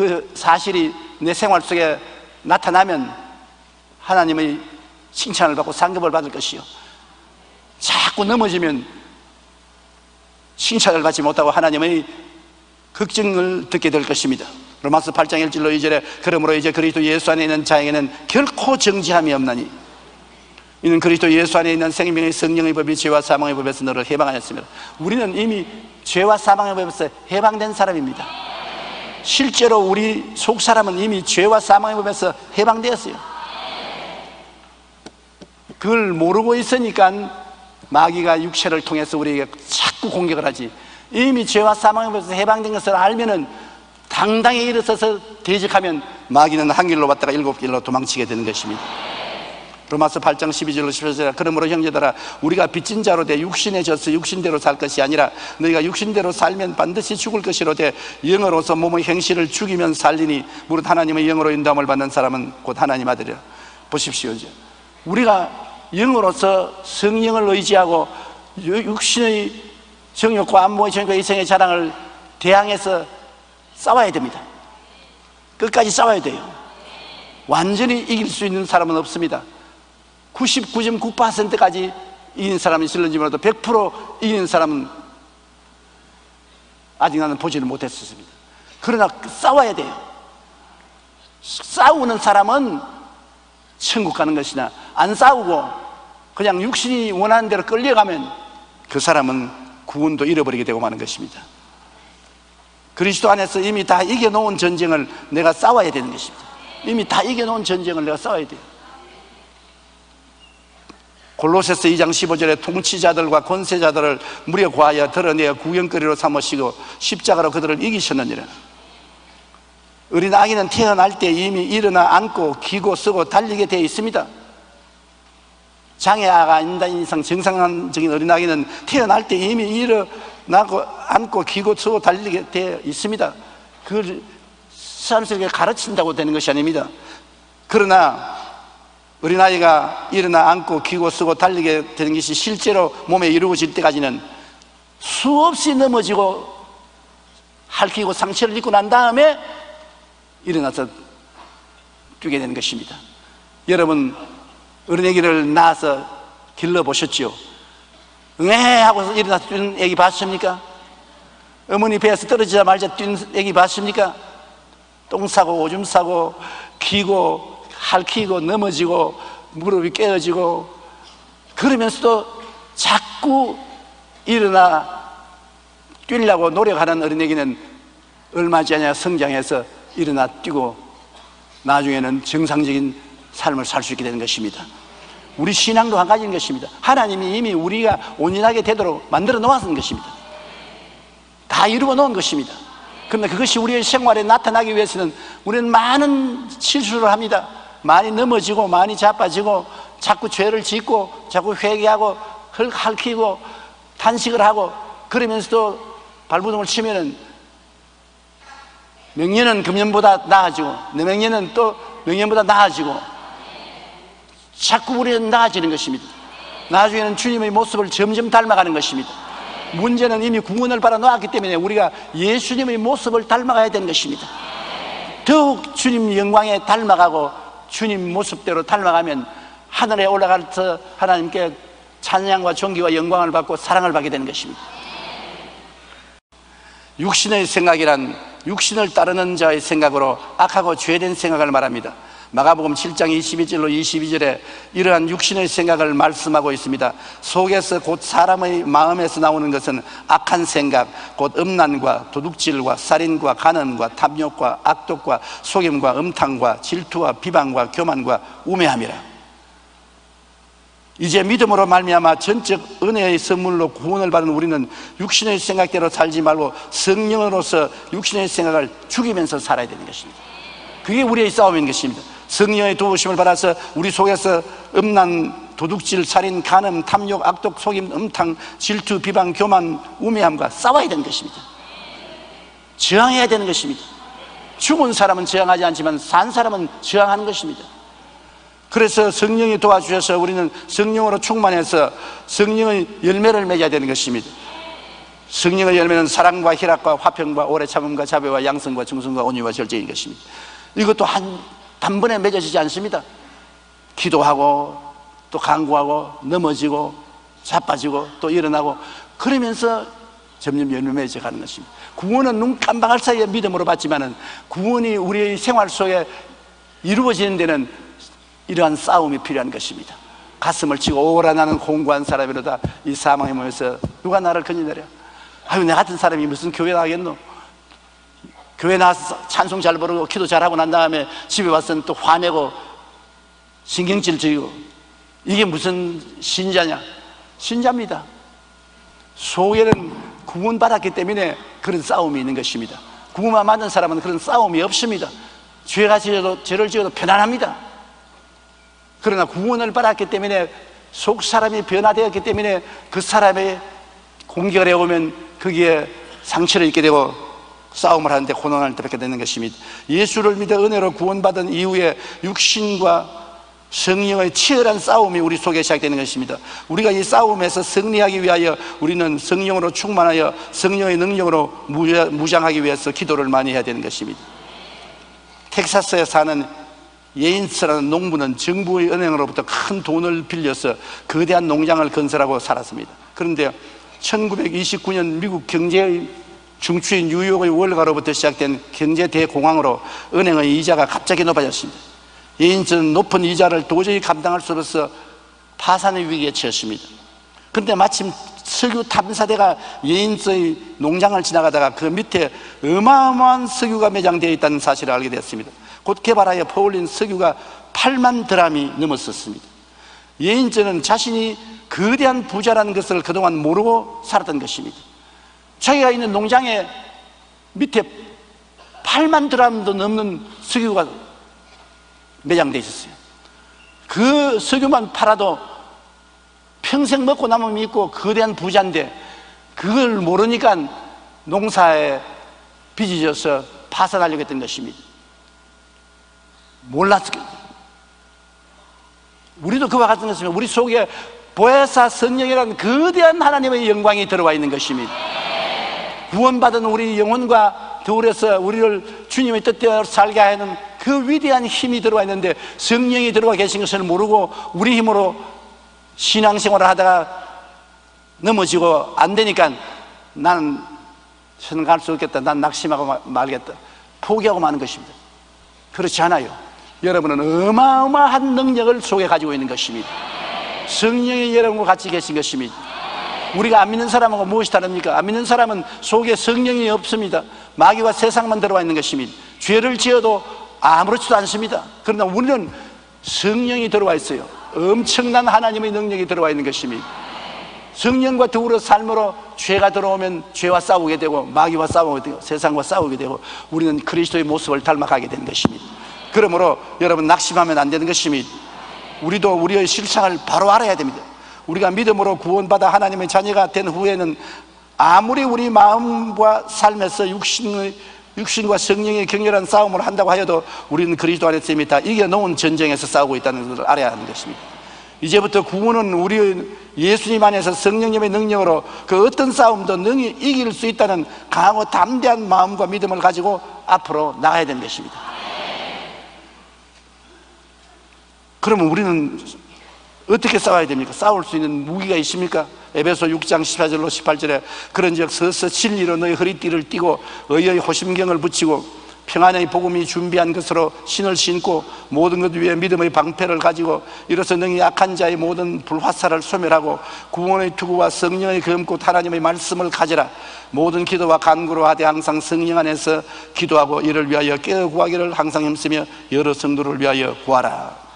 그 사실이 내 생활 속에 나타나면 하나님의 칭찬을 받고 상급을 받을 것이요. 자꾸 넘어지면 칭찬을 받지 못하고 하나님의 걱정을 듣게 될 것입니다. 로마서 8장 1절로 2절에 그러므로 이제 그리스도 예수 안에 있는 자에게는 결코 정지함이 없나니 이는 그리스도 예수 안에 있는 생명의 성령의 법이 죄와 사망의 법에서 너를 해방하였습니다. 우리는 이미 죄와 사망의 법에서 해방된 사람입니다. 실제로 우리 속 사람은 이미 죄와 사망의 법에서 해방되었어요. 그걸 모르고 있으니까 마귀가 육체를 통해서 우리에게 자꾸 공격을 하지. 이미 죄와 사망의 법에서 해방된 것을 알면은 당당히 일어서서 대적하면 마귀는 한 길로 왔다가 일곱 길로 도망치게 되는 것입니다. 로마서 8장 12절로 18절 그러므로 형제들아 우리가 빚진 자로 돼 육신에 져서 육신대로 살 것이 아니라 너희가 육신대로 살면 반드시 죽을 것이로 돼 영으로서 몸의 행실을 죽이면 살리니 무릇 하나님의 영으로 인도함을 받는 사람은 곧 하나님 아들이라. 보십시오 이제. 우리가 영으로서 성령을 의지하고 육신의 정욕과 안목의 정욕과 이성의 자랑을 대항해서 싸워야 됩니다. 끝까지 싸워야 돼요. 완전히 이길 수 있는 사람은 없습니다 99.9%까지 이긴 사람이 있을는지 몰라도 100% 이기는 사람은 아직 나는 보지를 못했습니다. 그러나 싸워야 돼요. 싸우는 사람은 천국 가는 것이나 안 싸우고 그냥 육신이 원하는 대로 끌려가면 그 사람은 구원도 잃어버리게 되고 마는 것입니다. 그리스도 안에서 이미 다 이겨놓은 전쟁을 내가 싸워야 되는 것입니다. 이미 다 이겨놓은 전쟁을 내가 싸워야 돼요. 골로새서 2장 15절에 통치자들과 권세자들을 무려 구하여 드러내어 구경거리로 삼으시고 십자가로 그들을 이기셨느니라. 어린 아기는 태어날 때 이미 일어나 앉고 기고 쓰고 달리게 되어 있습니다. 장애아가 아닌 이상 정상적인 어린 아기는 태어날 때 이미 일어나고 앉고 기고 쓰고 달리게 되어 있습니다. 그걸 사람들에게 가르친다고 되는 것이 아닙니다. 그러나 어린아이가 일어나 앉고 기고 쓰고 달리게 되는 것이 실제로 몸에 이루어질 때까지는 수없이 넘어지고 핥히고 상처를 입고 난 다음에 일어나서 뛰게 되는 것입니다. 여러분 어린애기를 낳아서 길러보셨죠? 응애 하고서 일어나서 뛰는 애기 봤습니까? 어머니 배에서 떨어지자마자 뛰는 애기 봤습니까? 똥 싸고 오줌 싸고 기고 핥히고 넘어지고 무릎이 깨어지고 그러면서도 자꾸 일어나 뛰려고 노력하는 어린애기는 얼마 지 않아 성장해서 일어나 뛰고 나중에는 정상적인 삶을 살 수 있게 되는 것입니다. 우리 신앙도 한 가지인 것입니다. 하나님이 이미 우리가 온전하게 되도록 만들어 놓았는 것입니다. 다 이루어 놓은 것입니다. 그런데 그것이 우리의 생활에 나타나기 위해서는 우리는 많은 실수를 합니다. 많이 넘어지고 많이 자빠지고 자꾸 죄를 짓고 자꾸 회개하고 헐키고 탄식을 하고 그러면서도 발부둥을 치면은 명년은 금년보다 나아지고 내명년은 또 명년보다 나아지고 자꾸 우리는 나아지는 것입니다. 나중에는 주님의 모습을 점점 닮아가는 것입니다. 문제는 이미 구원을 받아 놓았기 때문에 우리가 예수님의 모습을 닮아가야 되는 것입니다. 더욱 주님 영광에 닮아가고 주님 모습대로 닮아가면 하늘에 올라가서 하나님께 찬양과 존귀와 영광을 받고 사랑을 받게 되는 것입니다. 육신의 생각이란 육신을 따르는 자의 생각으로 악하고 죄된 생각을 말합니다. 마가복음 7장 21절로 22절에 이러한 육신의 생각을 말씀하고 있습니다. 속에서 곧 사람의 마음에서 나오는 것은 악한 생각, 곧 음란과 도둑질과 살인과 간음과 탐욕과 악독과 속임과 음탕과 질투와 비방과 교만과 우매함이라. 이제 믿음으로 말미암아 전적 은혜의 선물로 구원을 받은 우리는 육신의 생각대로 살지 말고 성령으로서 육신의 생각을 죽이면서 살아야 되는 것입니다. 그게 우리의 싸움인 것입니다. 성령의 도우심을 받아서 우리 속에서 음란, 도둑질, 살인, 간음, 탐욕, 악독, 속임, 음탕, 질투, 비방, 교만, 우매함과 싸워야 되는 것입니다. 저항해야 되는 것입니다. 죽은 사람은 저항하지 않지만 산 사람은 저항하는 것입니다. 그래서 성령이 도와주셔서 우리는 성령으로 충만해서 성령의 열매를 맺어야 되는 것입니다. 성령의 열매는 사랑과 희락과 화평과 오래 참음과 자비와 양성과 정성과 온유와 절제인 것입니다. 이것도 한 단번에 맺어지지 않습니다. 기도하고 또 강구하고 넘어지고 자빠지고 또 일어나고 그러면서 점점 맺어 가는 것입니다. 구원은 눈 깜박할 사이에 믿음으로 받지만은 구원이 우리의 생활 속에 이루어지는 데는 이러한 싸움이 필요한 것입니다. 가슴을 치고 오라 나는 공고한 사람이로다 이 사망에 모여서 누가 나를 건져내려 아유 내 같은 사람이 무슨 교회 나가겠노 교회 나와서 찬송 잘 부르고 기도 잘하고 난 다음에 집에 와서는 또 화내고 신경질 지고 이게 무슨 신자냐? 신자입니다. 속에는 구원받았기 때문에 그런 싸움이 있는 것입니다. 구원만 받는 사람은 그런 싸움이 없습니다. 죄가 지어도, 죄를 지어도 편안합니다. 그러나 구원을 받았기 때문에 속 사람이 변화되었기 때문에 그 사람의 공격을 해오면 거기에 상처를 입게 되고 싸움을 하는데 고난을 받게 되는 것입니다. 예수를 믿어 은혜로 구원받은 이후에 육신과 성령의 치열한 싸움이 우리 속에 시작되는 것입니다. 우리가 이 싸움에서 승리하기 위하여 우리는 성령으로 충만하여 성령의 능력으로 무장하기 위해서 기도를 많이 해야 되는 것입니다. 텍사스에 사는 예인스라는 농부는 정부의 은행으로부터 큰 돈을 빌려서 거대한 농장을 건설하고 살았습니다. 그런데 1929년 미국 경제의 중추인 뉴욕의 월가로부터 시작된 경제 대공황으로 은행의 이자가 갑자기 높아졌습니다. 예인스는 높은 이자를 도저히 감당할 수 없어서 파산의 위기에 처했습니다. 그런데 마침 석유 탐사대가 예인스의 농장을 지나가다가 그 밑에 어마어마한 석유가 매장되어 있다는 사실을 알게 되었습니다. 곧 개발하여 퍼올린 석유가 8만 드람이 넘었었습니다. 예인스는 자신이 거대한 부자라는 것을 그동안 모르고 살았던 것입니다. 자기가 있는 농장에 밑에 8만 드람도 넘는 석유가 매장되어 있었어요. 그 석유만 팔아도 평생 먹고 남으면 있고 거대한 부자인데 그걸 모르니까 농사에 빚이 져서 파산하려고 했던 것입니다. 몰랐을 우리도 그와 같은 것입니다. 우리 속에 보혜사 성령이라는 거대한 하나님의 영광이 들어와 있는 것입니다. 구원받은 우리 영혼과 더불어서 우리를 주님의 뜻대로 살게 하는 그 위대한 힘이 들어와 있는데 성령이 들어와 계신 것을 모르고 우리 힘으로 신앙생활을 하다가 넘어지고 안 되니까 나는 저는 갈 수 없겠다. 난 낙심하고 말겠다. 포기하고 마는 것입니다. 그렇지 않아요. 여러분은 어마어마한 능력을 속에 가지고 있는 것입니다. 성령이 여러분과 같이 계신 것입니다. 우리가 안 믿는 사람하고 무엇이 다릅니까? 안 믿는 사람은 속에 성령이 없습니다. 마귀와 세상만 들어와 있는 것입니다. 죄를 지어도 아무렇지도 않습니다. 그러나 우리는 성령이 들어와 있어요. 엄청난 하나님의 능력이 들어와 있는 것입니다. 성령과 더불어 삶으로 죄가 들어오면 죄와 싸우게 되고 마귀와 싸우게 되고 세상과 싸우게 되고 우리는 그리스도의 모습을 닮아가게 되는 것입니다. 그러므로 여러분 낙심하면 안 되는 것입니다. 우리도 우리의 실상을 바로 알아야 됩니다. 우리가 믿음으로 구원받아 하나님의 자녀가 된 후에는 아무리 우리 마음과 삶에서 육신의 육신과 성령의 격렬한 싸움을 한다고 하여도 우리는 그리스도 안에서 이미 다 이겨놓은 전쟁에서 싸우고 있다는 것을 알아야 하는 것입니다. 이제부터 구원은 우리 예수님 안에서 성령님의 능력으로 그 어떤 싸움도 능히 이길 수 있다는 강하고 담대한 마음과 믿음을 가지고 앞으로 나가야 되는 것입니다. 그러면 우리는 어떻게 싸워야 됩니까? 싸울 수 있는 무기가 있습니까? 에베소 6장 18절로 18절에 그런즉 서서 진리로 너희 허리띠를 띠고 의의 호심경을 붙이고 평안의 복음이 준비한 것으로 신을 신고 모든 것 위에 믿음의 방패를 가지고 이로써 능히 약한 자의 모든 불화살을 소멸하고 구원의 투구와 성령의 검고 하나님의 말씀을 가지라 모든 기도와 간구로 하되 항상 성령 안에서 기도하고 이를 위하여 깨어 구하기를 항상 힘쓰며 여러 성도를 위하여 구하라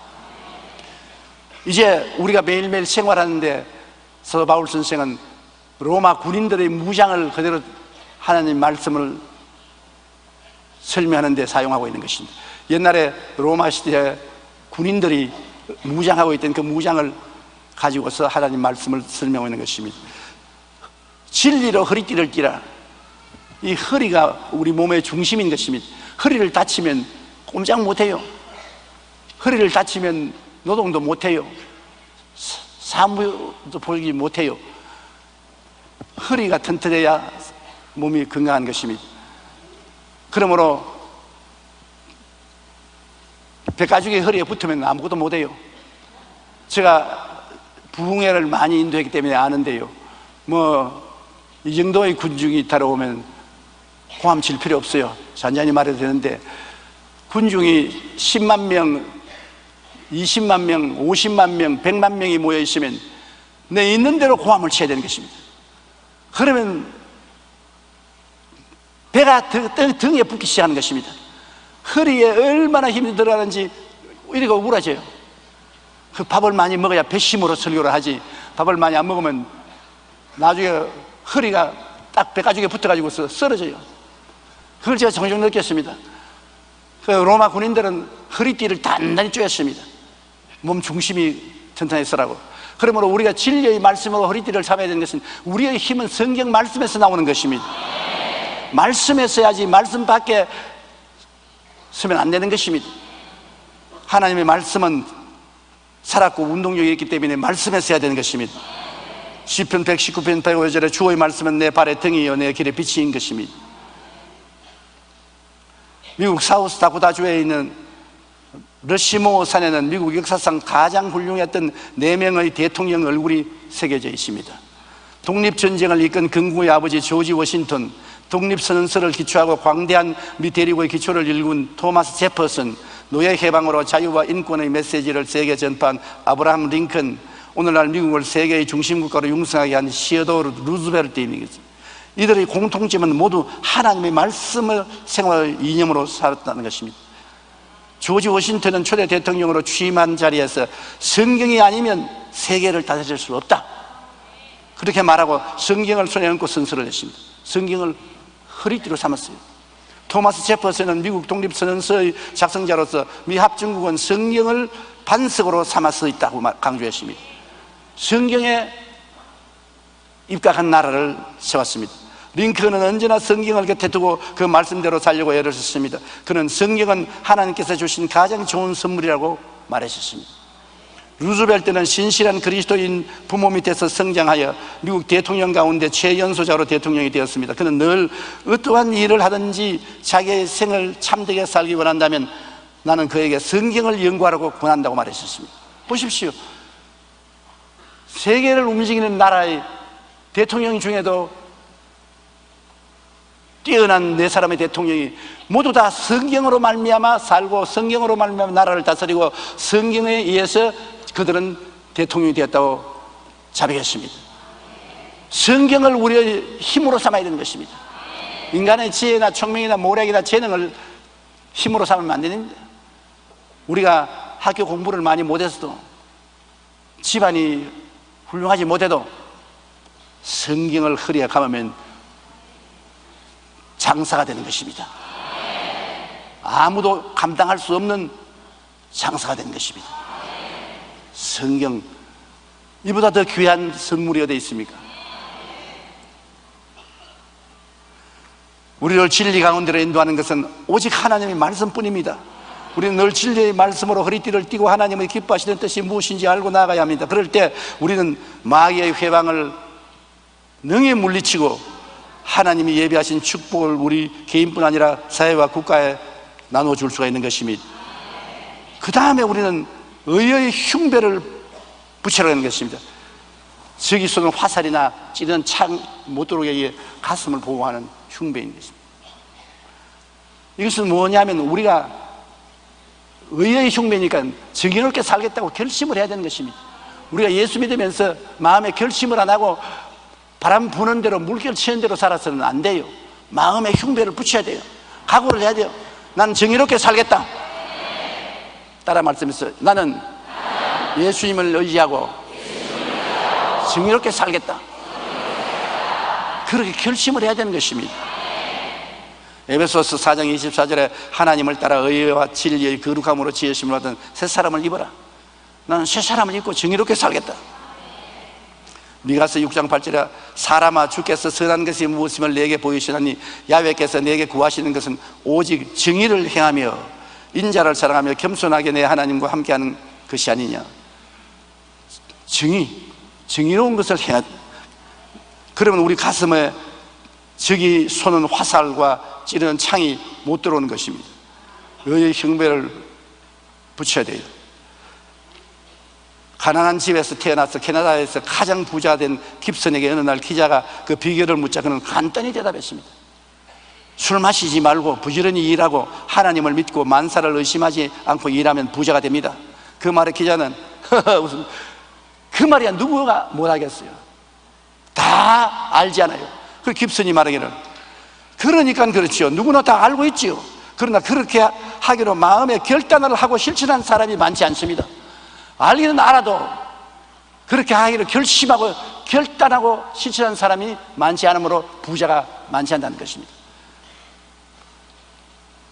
이제 우리가 매일매일 생활하는데 서도 바울 선생은 로마 군인들의 무장을 그대로 하나님 말씀을 설명하는 데 사용하고 있는 것입니다. 옛날에 로마 시대에 군인들이 무장하고 있던 그 무장을 가지고서 하나님 말씀을 설명하고 있는 것입니다. 진리로 허리띠를 띠라. 이 허리가 우리 몸의 중심인 것입니다. 허리를 다치면 꼼짝 못해요. 허리를 다치면 노동도 못해요. 사무도 보기 못해요. 허리가 튼튼해야 몸이 건강한 것입니다. 그러므로 백가죽이 허리에 붙으면 아무것도 못해요. 제가 부흥회를 많이 인도했기 때문에 아는데요. 뭐, 이 정도의 군중이 따라오면 호함 칠 필요 없어요. 잔잔히 말해도 되는데, 군중이 10만 명, 20만 명, 50만 명, 100만 명이 모여 있으면 내 있는 대로 호함을 쳐야 되는 것입니다. 그러면 배가 등 에 붙기 시작하는 것입니다. 허리에 얼마나 힘이 들어가는지 이렇게 우울해져요. 그 밥을 많이 먹어야 배심으로 설교를 하지. 밥을 많이 안 먹으면 나중에 허리가 딱 배가죽에 붙어가지고 쓰러져요. 그걸 제가 정정 느꼈습니다. 그 로마 군인들은 허리띠를 단단히 쪼였습니다. 몸 중심이 튼튼했으라고. 그러므로 우리가 진리의 말씀으로 허리띠를 잡아야 되는 것은 우리의 힘은 성경 말씀에서 나오는 것입니다. 말씀에 서야지 말씀 밖에 서면 안 되는 것입니다. 하나님의 말씀은 살았고 운동력이 있기 때문에 말씀에 서야 되는 것입니다. 시편 119편 105절에 주의 말씀은 내 발의 등이요 내 길의 빛인 것입니다. 미국 사우스 다코다주에 있는 러시모 산에는 미국 역사상 가장 훌륭했던 네 명의 대통령 얼굴이 새겨져 있습니다. 독립전쟁을 이끈 근구의 아버지 조지 워싱턴, 독립선언서를 기초하고 광대한 미 대륙의 기초를 일군 토마스 제퍼슨, 노예 해방으로 자유와 인권의 메시지를 세계 전파한 아브라함 링컨, 오늘날 미국을 세계의 중심국가로 융성하게 한 시어도르 루즈벨트입니다. 이들의 공통점은 모두 하나님의 말씀을 생활 이념으로 살았다는 것입니다. 조지 워싱턴은 초대 대통령으로 취임한 자리에서 성경이 아니면 세계를 다스릴 수 없다. 그렇게 말하고 성경을 손에 얹고 선서를 했습니다. 성경을 허리띠로 삼았어요. 토마스 제퍼슨은 미국 독립선언서의 작성자로서 미 합중국은 성경을 반석으로 삼아서 있다고 강조했습니다. 성경에 입각한 나라를 세웠습니다. 링컨은 언제나 성경을 곁에 두고 그 말씀대로 살려고 애를 썼습니다. 그는 성경은 하나님께서 주신 가장 좋은 선물이라고 말하셨습니다. 루즈벨트는 신실한 그리스도인 부모 밑에서 성장하여 미국 대통령 가운데 최연소자로 대통령이 되었습니다. 그는 늘 어떠한 일을 하든지 자기의 생을 참되게 살기 원한다면 나는 그에게 성경을 연구하라고 권한다고 말했었습니다. 보십시오. 세계를 움직이는 나라의 대통령 중에도 뛰어난 네 사람의 대통령이 모두 다 성경으로 말미암아 살고 성경으로 말미암아 나라를 다스리고 성경에 의해서 그들은 대통령이 되었다고 자백했습니다. 성경을 우리의 힘으로 삼아야 되는 것입니다. 인간의 지혜나 총명이나 모략이나 재능을 힘으로 삼으면 안 되는데 우리가 학교 공부를 많이 못해서도 집안이 훌륭하지 못해도 성경을 허리에 감으면 장사가 되는 것입니다. 아무도 감당할 수 없는 장사가 되는 것입니다. 성경 이보다 더 귀한 선물이 어디 있습니까? 우리를 진리 가운데로 인도하는 것은 오직 하나님의 말씀뿐입니다. 우리는 늘 진리의 말씀으로 허리띠를 띠고 하나님의 기뻐하시는 뜻이 무엇인지 알고 나가야 합니다. 그럴 때 우리는 마귀의 회방을 능히 물리치고 하나님이 예비하신 축복을 우리 개인뿐 아니라 사회와 국가에 나눠줄 수가 있는 것입니다. 그 다음에 우리는 의의 흉배를 붙여라는 것입니다. 저기 쏘는 화살이나 찌르는 창 못 들어오게 가슴을 보호하는 흉배인 것입니다. 이것은 뭐냐면 우리가 의의 흉배니까 정의롭게 살겠다고 결심을 해야 되는 것입니다. 우리가 예수 믿으면서 마음에 결심을 안 하고 바람 부는 대로 물결 치는 대로 살아서는 안 돼요. 마음에 흉배를 붙여야 돼요. 각오를 해야 돼요. 나는 정의롭게 살겠다. 따라 말씀했어요. 나는 예수님을 의지하고 정의롭게 살겠다. 그렇게 결심을 해야 되는 것입니다. 에베소서 4장 24절에 하나님을 따라 의와 진리의 거룩함으로 지으심을 받은 새 사람을 입어라. 나는 새 사람을 입고 정의롭게 살겠다. 미가서 6장 8절에 사람아 주께서 선한 것이 무엇임을 내게 보이시나니 야외께서 내게 구하시는 것은 오직 정의를 행하며 인자를 사랑하며 겸손하게 내 하나님과 함께하는 것이 아니냐. 정의, 정의로운 것을 해야 그러면 우리 가슴에 저기 쏘는 화살과 찌르는 창이 못 들어오는 것입니다. 의의 형배를 붙여야 돼요. 가난한 집에서 태어나서 캐나다에서 가장 부자 된 깁슨에게 어느 날 기자가 그 비결을 묻자 그는 간단히 대답했습니다. 술 마시지 말고 부지런히 일하고 하나님을 믿고 만사를 의심하지 않고 일하면 부자가 됩니다. 그 말에 기자는 무슨 그 말이야 누구가 못하겠어요. 다 알지 않아요. 그 깁슨이 말하기를 그러니까 그렇지요. 누구나 다 알고 있지요. 그러나 그렇게 하기로 마음의 결단을 하고 실천한 사람이 많지 않습니다. 알기는 알아도 그렇게 하기로 결심하고 결단하고 실천한 사람이 많지 않으므로 부자가 많지 않다는 것입니다.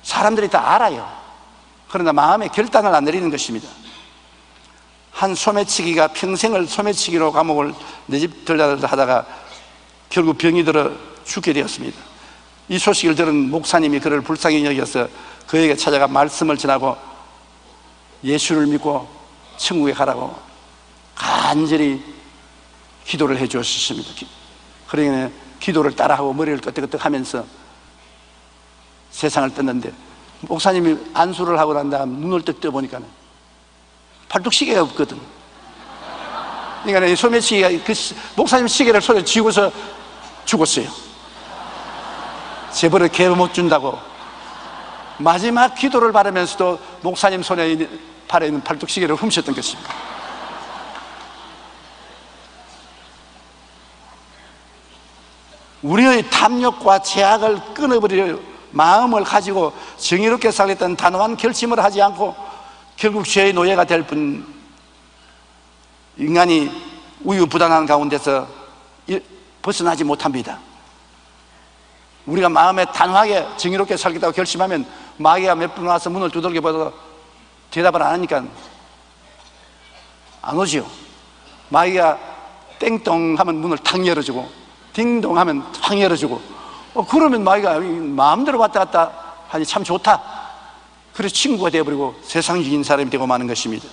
사람들이 다 알아요. 그러나 마음의 결단을 안 내리는 것입니다. 한 소매치기가 평생을 소매치기로 감옥을 내집 들다 하다가 결국 병이 들어 죽게 되었습니다. 이 소식을 들은 목사님이 그를 불쌍히 여겨서 그에게 찾아가 말씀을 전하고 예수를 믿고 천국에 가라고 간절히 기도를 해 주었습니다. 그러니 기도를 따라하고 머리를 끄덕끄덕 하면서 세상을 떴는데 목사님이 안수를 하고 난 다음 눈을 떡 떠보니까 팔뚝 시계가 없거든. 그러니까 소매시계가 그 목사님 시계를 손에 쥐고서 죽었어요. 제벌을 개못 준다고. 마지막 기도를 바르면서도 목사님 손에 팔에 있는 팔뚝시계를 훔쳤던 것입니다. 우리의 탐욕과 제약을 끊어버리려 마음을 가지고 정의롭게 살겠다는 단호한 결심을 하지 않고 결국 죄의 노예가 될 뿐 인간이 우유부단한 가운데서 벗어나지 못합니다. 우리가 마음에 단호하게 정의롭게 살겠다고 결심하면 마귀가 몇분 와서 문을 두들겨 봐도 대답을 안 하니까 안 오지요. 마귀가 땡똥 하면 문을 탁 열어주고 딩동 하면 탁 열어주고 어, 그러면 마귀가 마음대로 왔다 갔다 하니 참 좋다. 그래서 친구가 되어버리고 세상적인 사람이 되고 마는 것입니다.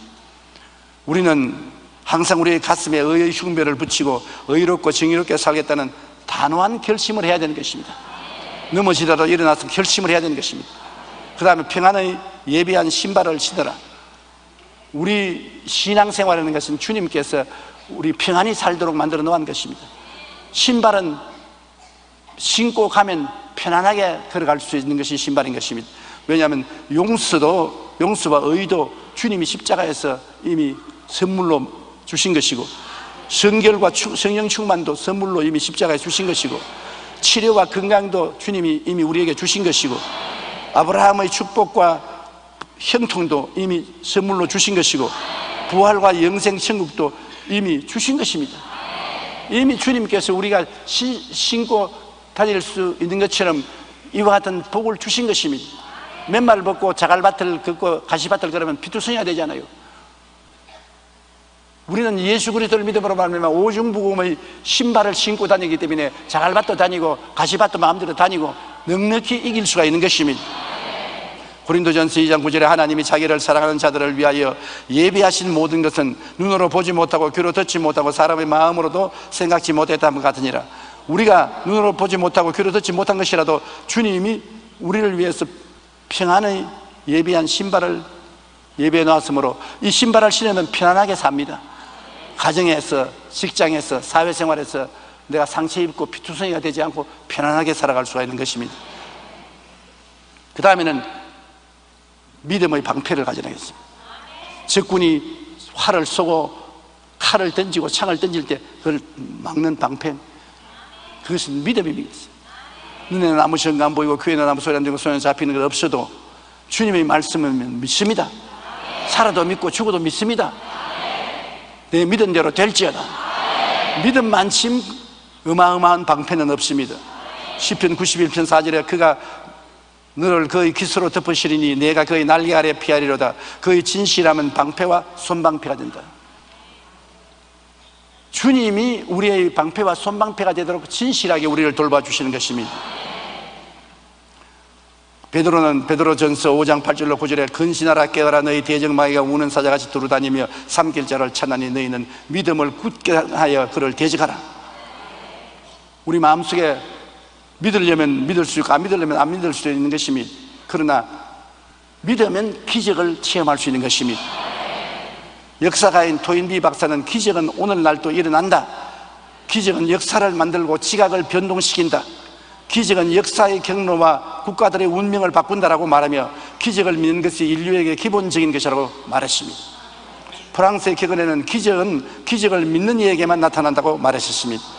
우리는 항상 우리의 가슴에 의의 흉배를 붙이고 의롭고 정의롭게 살겠다는 단호한 결심을 해야 되는 것입니다. 넘어지더라도 일어나서 결심을 해야 되는 것입니다. 그 다음에 평안의 예비한 신발을 신어라. 우리 신앙생활이라는 것은 주님께서 우리 평안히 살도록 만들어 놓은 것입니다. 신발은 신고 가면 편안하게 걸어갈 수 있는 것이 신발인 것입니다. 왜냐하면 용서도 용서와 의도 주님이 십자가에서 이미 선물로 주신 것이고 성결과 추- 성령 충만도 선물로 이미 십자가에 주신 것이고 치료와 건강도 주님이 이미 우리에게 주신 것이고 아브라함의 축복과 형통도 이미 선물로 주신 것이고 부활과 영생 천국도 이미 주신 것입니다. 이미 주님께서 우리가 시- 신고 다닐 수 있는 것처럼 이와 같은 복을 주신 것입니다. 맨발을 벗고 자갈밭을 걷고 가시밭을 걸으면 피투성이가 되잖아요. 우리는 예수 그리스도를 믿음으로 말미암아 오중부금의 신발을 신고 다니기 때문에 자갈밭도 다니고 가시밭도 마음대로 다니고 넉넉히 이길 수가 있는 것입니다. 고린도전서 2장 9절에 하나님이 자기를 사랑하는 자들을 위하여 예비하신 모든 것은 눈으로 보지 못하고 귀로 듣지 못하고 사람의 마음으로도 생각지 못했다는 것 같으니라. 우리가 눈으로 보지 못하고 귀로 듣지 못한 것이라도 주님이 우리를 위해서 평안의 예비한 신발을 예배해 놨으므로 이 신발을 신으면 편안하게 삽니다. 가정에서, 직장에서, 사회생활에서 내가 상처 입고 피투성이가 되지 않고 편안하게 살아갈 수가 있는 것입니다. 그 다음에는 믿음의 방패를 가져야겠습니다. 적군이 활을 쏘고 칼을 던지고 창을 던질 때 그걸 막는 방패. 그것은 믿음입니다. 눈에는 아무 시험가 안 보이고 귀에는 아무 소리 안 들리고 손에 잡히는 것 없어도 주님의 말씀은 믿습니다. 살아도 믿고 죽어도 믿습니다. 내 믿은 대로 될지어다. 믿음만침 어마어마한 방패는 없습니다. 시편 91편 4절에 그가 너를 그의 기수로 덮으시리니 내가 그의 날개 아래 피하리로다. 그의 진실함은 방패와 손방패가 된다. 주님이 우리의 방패와 손방패가 되도록 진실하게 우리를 돌봐주시는 것입니다. 베드로는 베드로전서 5장 8절로 9절에 근신하라 깨어라 너희 대적마귀가 우는 사자같이 두루다니며 삼킬 자를 찾나니 너희는 믿음을 굳게 하여 그를 대적하라. 우리 마음속에 믿으려면 믿을 수 있고 안 믿으려면 안 믿을 수 있는 것입니다. 그러나 믿으면 기적을 체험할 수 있는 것입니다. 역사가인 토인비 박사는 기적은 오늘날도 일어난다. 기적은 역사를 만들고 지각을 변동시킨다. 기적은 역사의 경로와 국가들의 운명을 바꾼다라고 말하며 기적을 믿는 것이 인류에게 기본적인 것이라고 말했습니다. 프랑스의 격언에는 기적은 기적을 믿는 이에게만 나타난다고 말하셨습니다.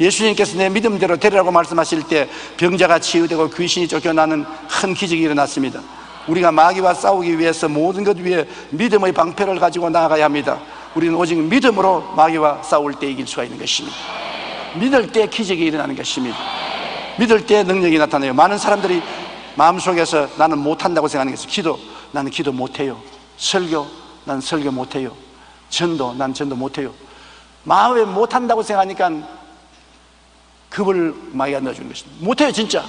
예수님께서 내 믿음대로 되리라고 말씀하실 때 병자가 치유되고 귀신이 쫓겨나는 큰 기적이 일어났습니다. 우리가 마귀와 싸우기 위해서 모든 것 위에 믿음의 방패를 가지고 나아가야 합니다. 우리는 오직 믿음으로 마귀와 싸울 때 이길 수가 있는 것입니다. 믿을 때 기적이 일어나는 것입니다. 믿을 때 능력이 나타나요. 많은 사람들이 마음속에서 나는 못한다고 생각하는 것이 기도, 나는 기도 못해요. 설교, 나는 설교 못해요. 전도, 난 전도 못해요. 마음에 못한다고 생각하니까 급을 마귀가 넣어주는 것입니다. 못해요, 진짜.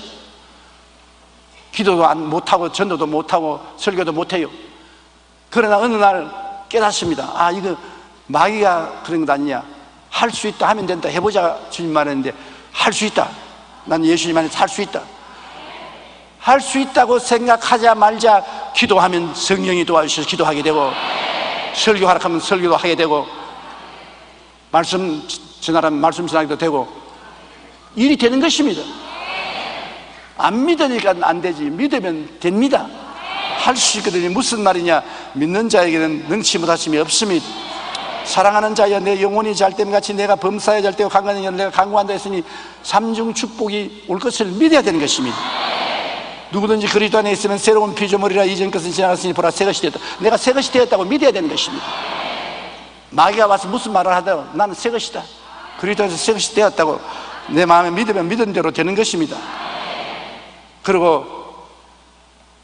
기도도 안, 못하고, 전도도 못하고, 설교도 못해요. 그러나 어느 날 깨닫습니다. 아, 이거 마귀가 그런 것 아니냐. 할 수 있다 하면 된다. 해보자. 주님 말했는데, 할 수 있다. 나는 예수님 안에서 할 수 있다. 할 수 있다고 생각하자 말자 기도하면 성령이 도와주셔서 기도하게 되고, 설교하라 하면 설교도 하게 되고, 말씀 전하라면 말씀 전하기도 되고, 일이 되는 것입니다. 안 믿으니까 안 되지. 믿으면 됩니다. 할 수 있거든요. 무슨 말이냐? 믿는 자에게는 능치 못하심이 없습니다. 사랑하는 자여 내 영혼이 잘됨 같이 내가 범사에 잘 되고 강건한 여 내가 강구한다 했으니 삼중 축복이 올 것을 믿어야 되는 것입니다. 누구든지 그리스도 안에 있으면 새로운 피조물이라 이전 것은 지나갔으니 보라 새 것이 되었다. 내가 새 것이 되었다고 믿어야 되는 것입니다. 마귀가 와서 무슨 말을 하더라도 나는 새 것이다. 그리스도 안에서 새 것이 되었다고 내 마음에 믿으면 믿은 대로 되는 것입니다. 그리고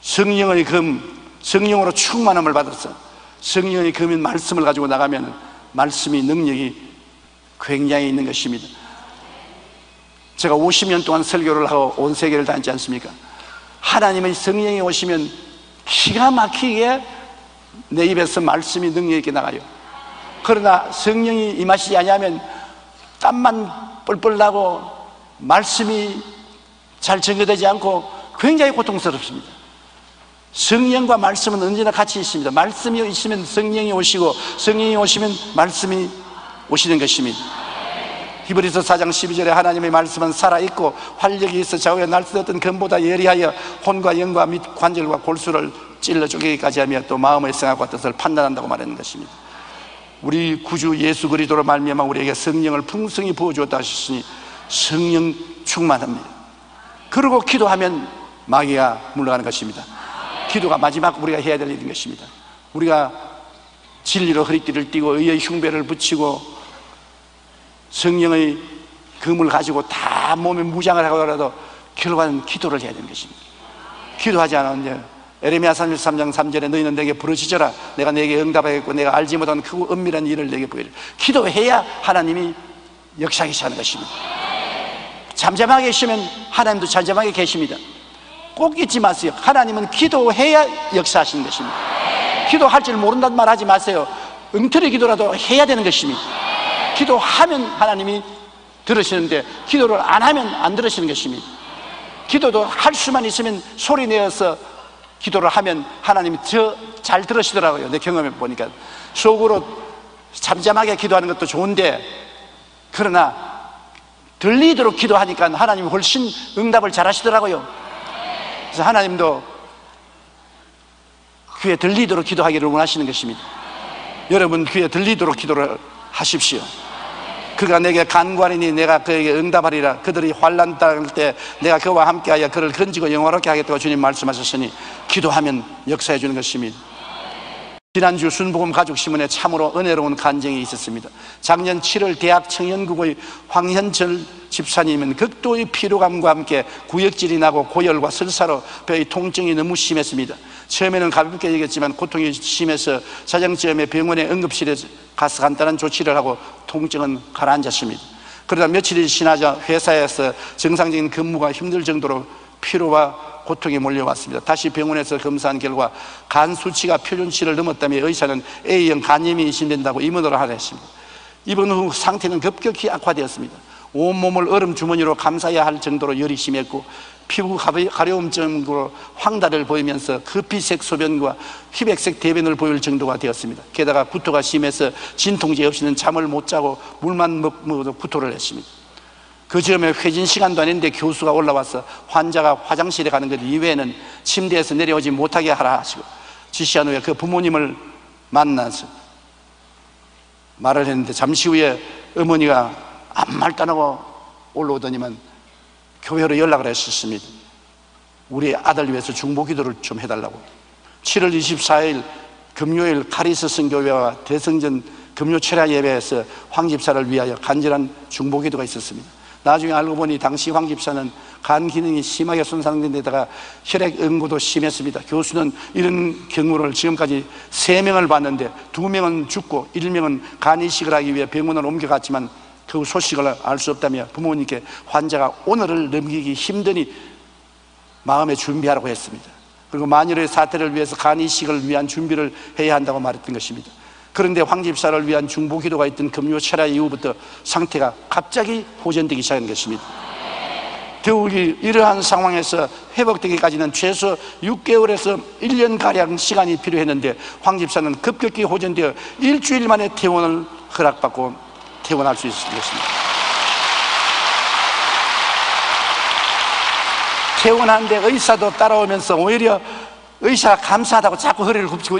성령의 금, 성령으로 충만함을 받아서 성령의 금인 말씀을 가지고 나가면 말씀이 능력이 굉장히 있는 것입니다. 제가 50년 동안 설교를 하고 온 세계를 다녔지 않습니까? 하나님의 성령이 오시면 기가 막히게 내 입에서 말씀이 능력 있게 나가요. 그러나 성령이 임하시지 아니하면 땀만 뻘뻘 나고 말씀이 잘 전개되지 않고 굉장히 고통스럽습니다. 성령과 말씀은 언제나 같이 있습니다. 말씀이 있으면 성령이 오시고 성령이 오시면 말씀이 오시는 것입니다. 히브리서 4장 12절에 하나님의 말씀은 살아있고 활력이 있어 좌우에 날뛰었던 금보다 예리하여 혼과 영과 및 관절과 골수를 찔러 쪼개기까지 하며 또 마음의 생각과 뜻을 판단한다고 말하는 것입니다 우리 구주 예수 그리스도로 말미암아 우리에게 성령을 풍성히 부어 주었다 하셨으니 성령 충만합니다. 그리고 기도하면 마귀가 물러가는 것입니다. 기도가 마지막 우리가 해야 될 일인 것입니다. 우리가 진리로 허리띠를 띠고 의의 흉배를 붙이고 성령의 금을 가지고 다 몸에 무장을 하고라도 결과는 기도를 해야 되는 것입니다. 기도하지 않으면 에레미야 33장 3절에 너희는 내게 부르짖어라. 내가 내게 응답하겠고 내가 알지 못한 크고 은밀한 일을 내게 보이라 기도해야 하나님이 역사하시 하는 것입니다. 잠잠하게 계시면 하나님도 잠잠하게 계십니다. 꼭 잊지 마세요. 하나님은 기도해야 역사하시는 것입니다. 기도할 줄 모른다는 말 하지 마세요. 응틀의 기도라도 해야 되는 것입니다. 기도하면 하나님이 들으시는데 기도를 안 하면 안 들으시는 것입니다. 기도도 할 수만 있으면 소리 내어서 기도를 하면 하나님이 더잘 들으시더라고요. 내 경험해 보니까. 속으로 잠잠하게 기도하는 것도 좋은데 그러나 들리도록 기도하니까 하나님이 훨씬 응답을 잘 하시더라고요. 그래서 하나님도 귀에 들리도록 기도하기를 원하시는 것입니다. 여러분 귀에 들리도록 기도를 하십시오 그가 내게 간관이니 내가 그에게 응답하리라 그들이 환란 당할 때 내가 그와 함께하여 그를 건지고 영화롭게 하겠다고 주님 말씀하셨으니 기도하면 역사해 주는 것입니다 지난주 순복음 가족 신문에 참으로 은혜로운 간증이 있었습니다. 작년 7월 대학 청년국의 황현철 집사님은 극도의 피로감과 함께 구역질이 나고 고열과 설사로 뼈의 통증이 너무 심했습니다. 처음에는 가볍게 얘기했지만 고통이 심해서 자정쯤에 병원의 응급실에 가서 간단한 조치를 하고 통증은 가라앉았습니다. 그러다 며칠이 지나자 회사에서 정상적인 근무가 힘들 정도로 피로와 고통이 몰려왔습니다. 다시 병원에서 검사한 결과 간 수치가 표준치를 넘었다며 의사는 A형 간염이 의심된다고 입원을 하라 했습니다. 입원 후 상태는 급격히 악화되었습니다. 온몸을 얼음 주머니로 감싸야 할 정도로 열이 심했고 피부 가려움 정도로 황달을 보이면서 급히색 소변과 휘백색 대변을 보일 정도가 되었습니다. 게다가 구토가 심해서 진통제 없이는 잠을 못 자고 물만 먹어도 구토를 했습니다. 그 즈음에 회진 시간도 아닌데 교수가 올라와서 환자가 화장실에 가는 것 이외에는 침대에서 내려오지 못하게 하라 하시고 지시한 후에 그 부모님을 만나서 말을 했는데 잠시 후에 어머니가 아무 말도 안 하고 올라오더니만 교회로 연락을 했었습니다. 우리 아들 위해서 중보 기도를 좀 해달라고. 7월 24일 금요일 카리스 성교회와 대성전 금요 철야 예배에서 황 집사를 위하여 간절한 중보 기도가 있었습니다. 나중에 알고 보니 당시 황 집사는 간 기능이 심하게 손상된 데다가 혈액 응고도 심했습니다. 교수는 이런 경우를 지금까지 세명을 봤는데 두명은 죽고 일명은 간 이식을 하기 위해 병원을 옮겨갔지만 그 소식을 알 수 없다며 부모님께 환자가 오늘을 넘기기 힘드니 마음에 준비하라고 했습니다. 그리고 만일의 사태를 위해서 간 이식을 위한 준비를 해야 한다고 말했던 것입니다. 그런데 황 집사를 위한 중보 기도가 있던 금요 철야 이후부터 상태가 갑자기 호전되기 시작한 것입니다. 더욱이 이러한 상황에서 회복되기까지는 최소 6개월에서 1년가량 시간이 필요했는데 황 집사는 급격히 호전되어 일주일 만에 퇴원을 허락받고 퇴원할 수 있었던 것입니다. 퇴원하는데 의사도 따라오면서 오히려 의사가 감사하다고 자꾸 허리를 굽히고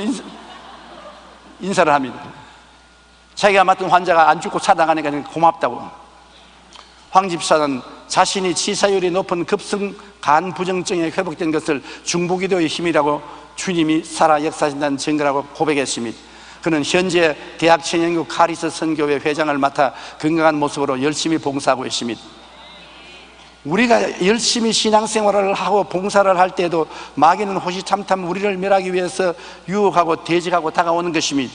인사를 합니다. 자기가 맡은 환자가 안 죽고 살아가니까 고맙다고. 황 집사는 자신이 치사율이 높은 급성 간 부정증에 회복된 것을 중보기도의 힘이라고 주님이 살아 역사하신다는 증거라고 고백했습니다. 그는 현재 대학 청년국 카리스 선교회 회장을 맡아 건강한 모습으로 열심히 봉사하고 있습니다. 우리가 열심히 신앙생활을 하고 봉사를 할 때도 마귀는 호시탐탐 우리를 멸하기 위해서 유혹하고 대적하고 다가오는 것입니다.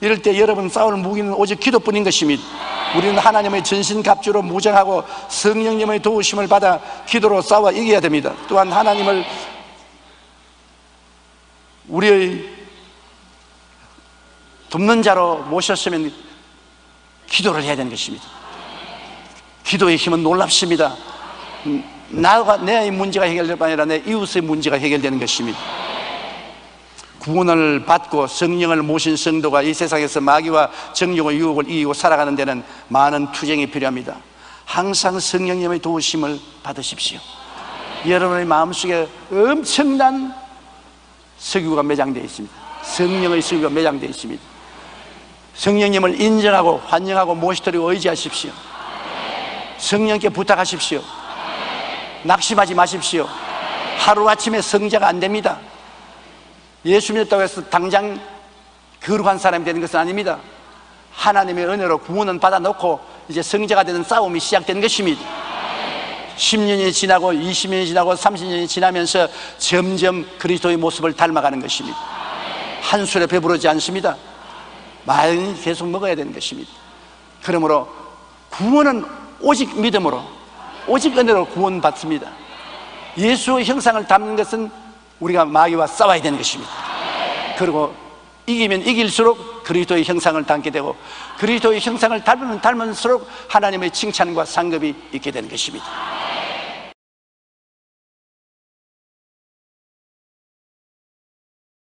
이럴 때 여러분 싸울 무기는 오직 기도뿐인 것입니다. 우리는 하나님의 전신갑주로 무장하고 성령님의 도우심을 받아 기도로 싸워 이겨야 됩니다. 또한 하나님을 우리의 돕는 자로 모셨으면 기도를 해야 되는 것입니다. 기도의 힘은 놀랍습니다. 나가 내 문제가 해결될 뿐 아니라 내 이웃의 문제가 해결되는 것입니다. 구원을 받고 성령을 모신 성도가 이 세상에서 마귀와 정욕의 유혹을 이기고 살아가는 데는 많은 투쟁이 필요합니다. 항상 성령님의 도우심을 받으십시오. 여러분의 마음속에 엄청난 석유가 매장되어 있습니다. 성령의 석유가 매장되어 있습니다. 성령님을 인정하고 환영하고 모시도록 의지하십시오. 성령께 부탁하십시오. 낙심하지 마십시오. 하루아침에 성자가 안 됩니다. 예수 믿었다고 해서 당장 거룩한 사람이 되는 것은 아닙니다. 하나님의 은혜로 구원은 받아놓고 이제 성자가 되는 싸움이 시작되는 것입니다. 10년이 지나고 20년이 지나고 30년이 지나면서 점점 그리스도의 모습을 닮아가는 것입니다. 한 술에 배부르지 않습니다. 많이 계속 먹어야 되는 것입니다. 그러므로 구원은 오직 믿음으로, 오직 은혜로 구원받습니다. 예수의 형상을 담는 것은 우리가 마귀와 싸워야 되는 것입니다. 그리고 이기면 이길수록 그리스도의 형상을 담게 되고 그리스도의 형상을 닮으면 닮을수록 하나님의 칭찬과 상급이 있게 되는 것입니다.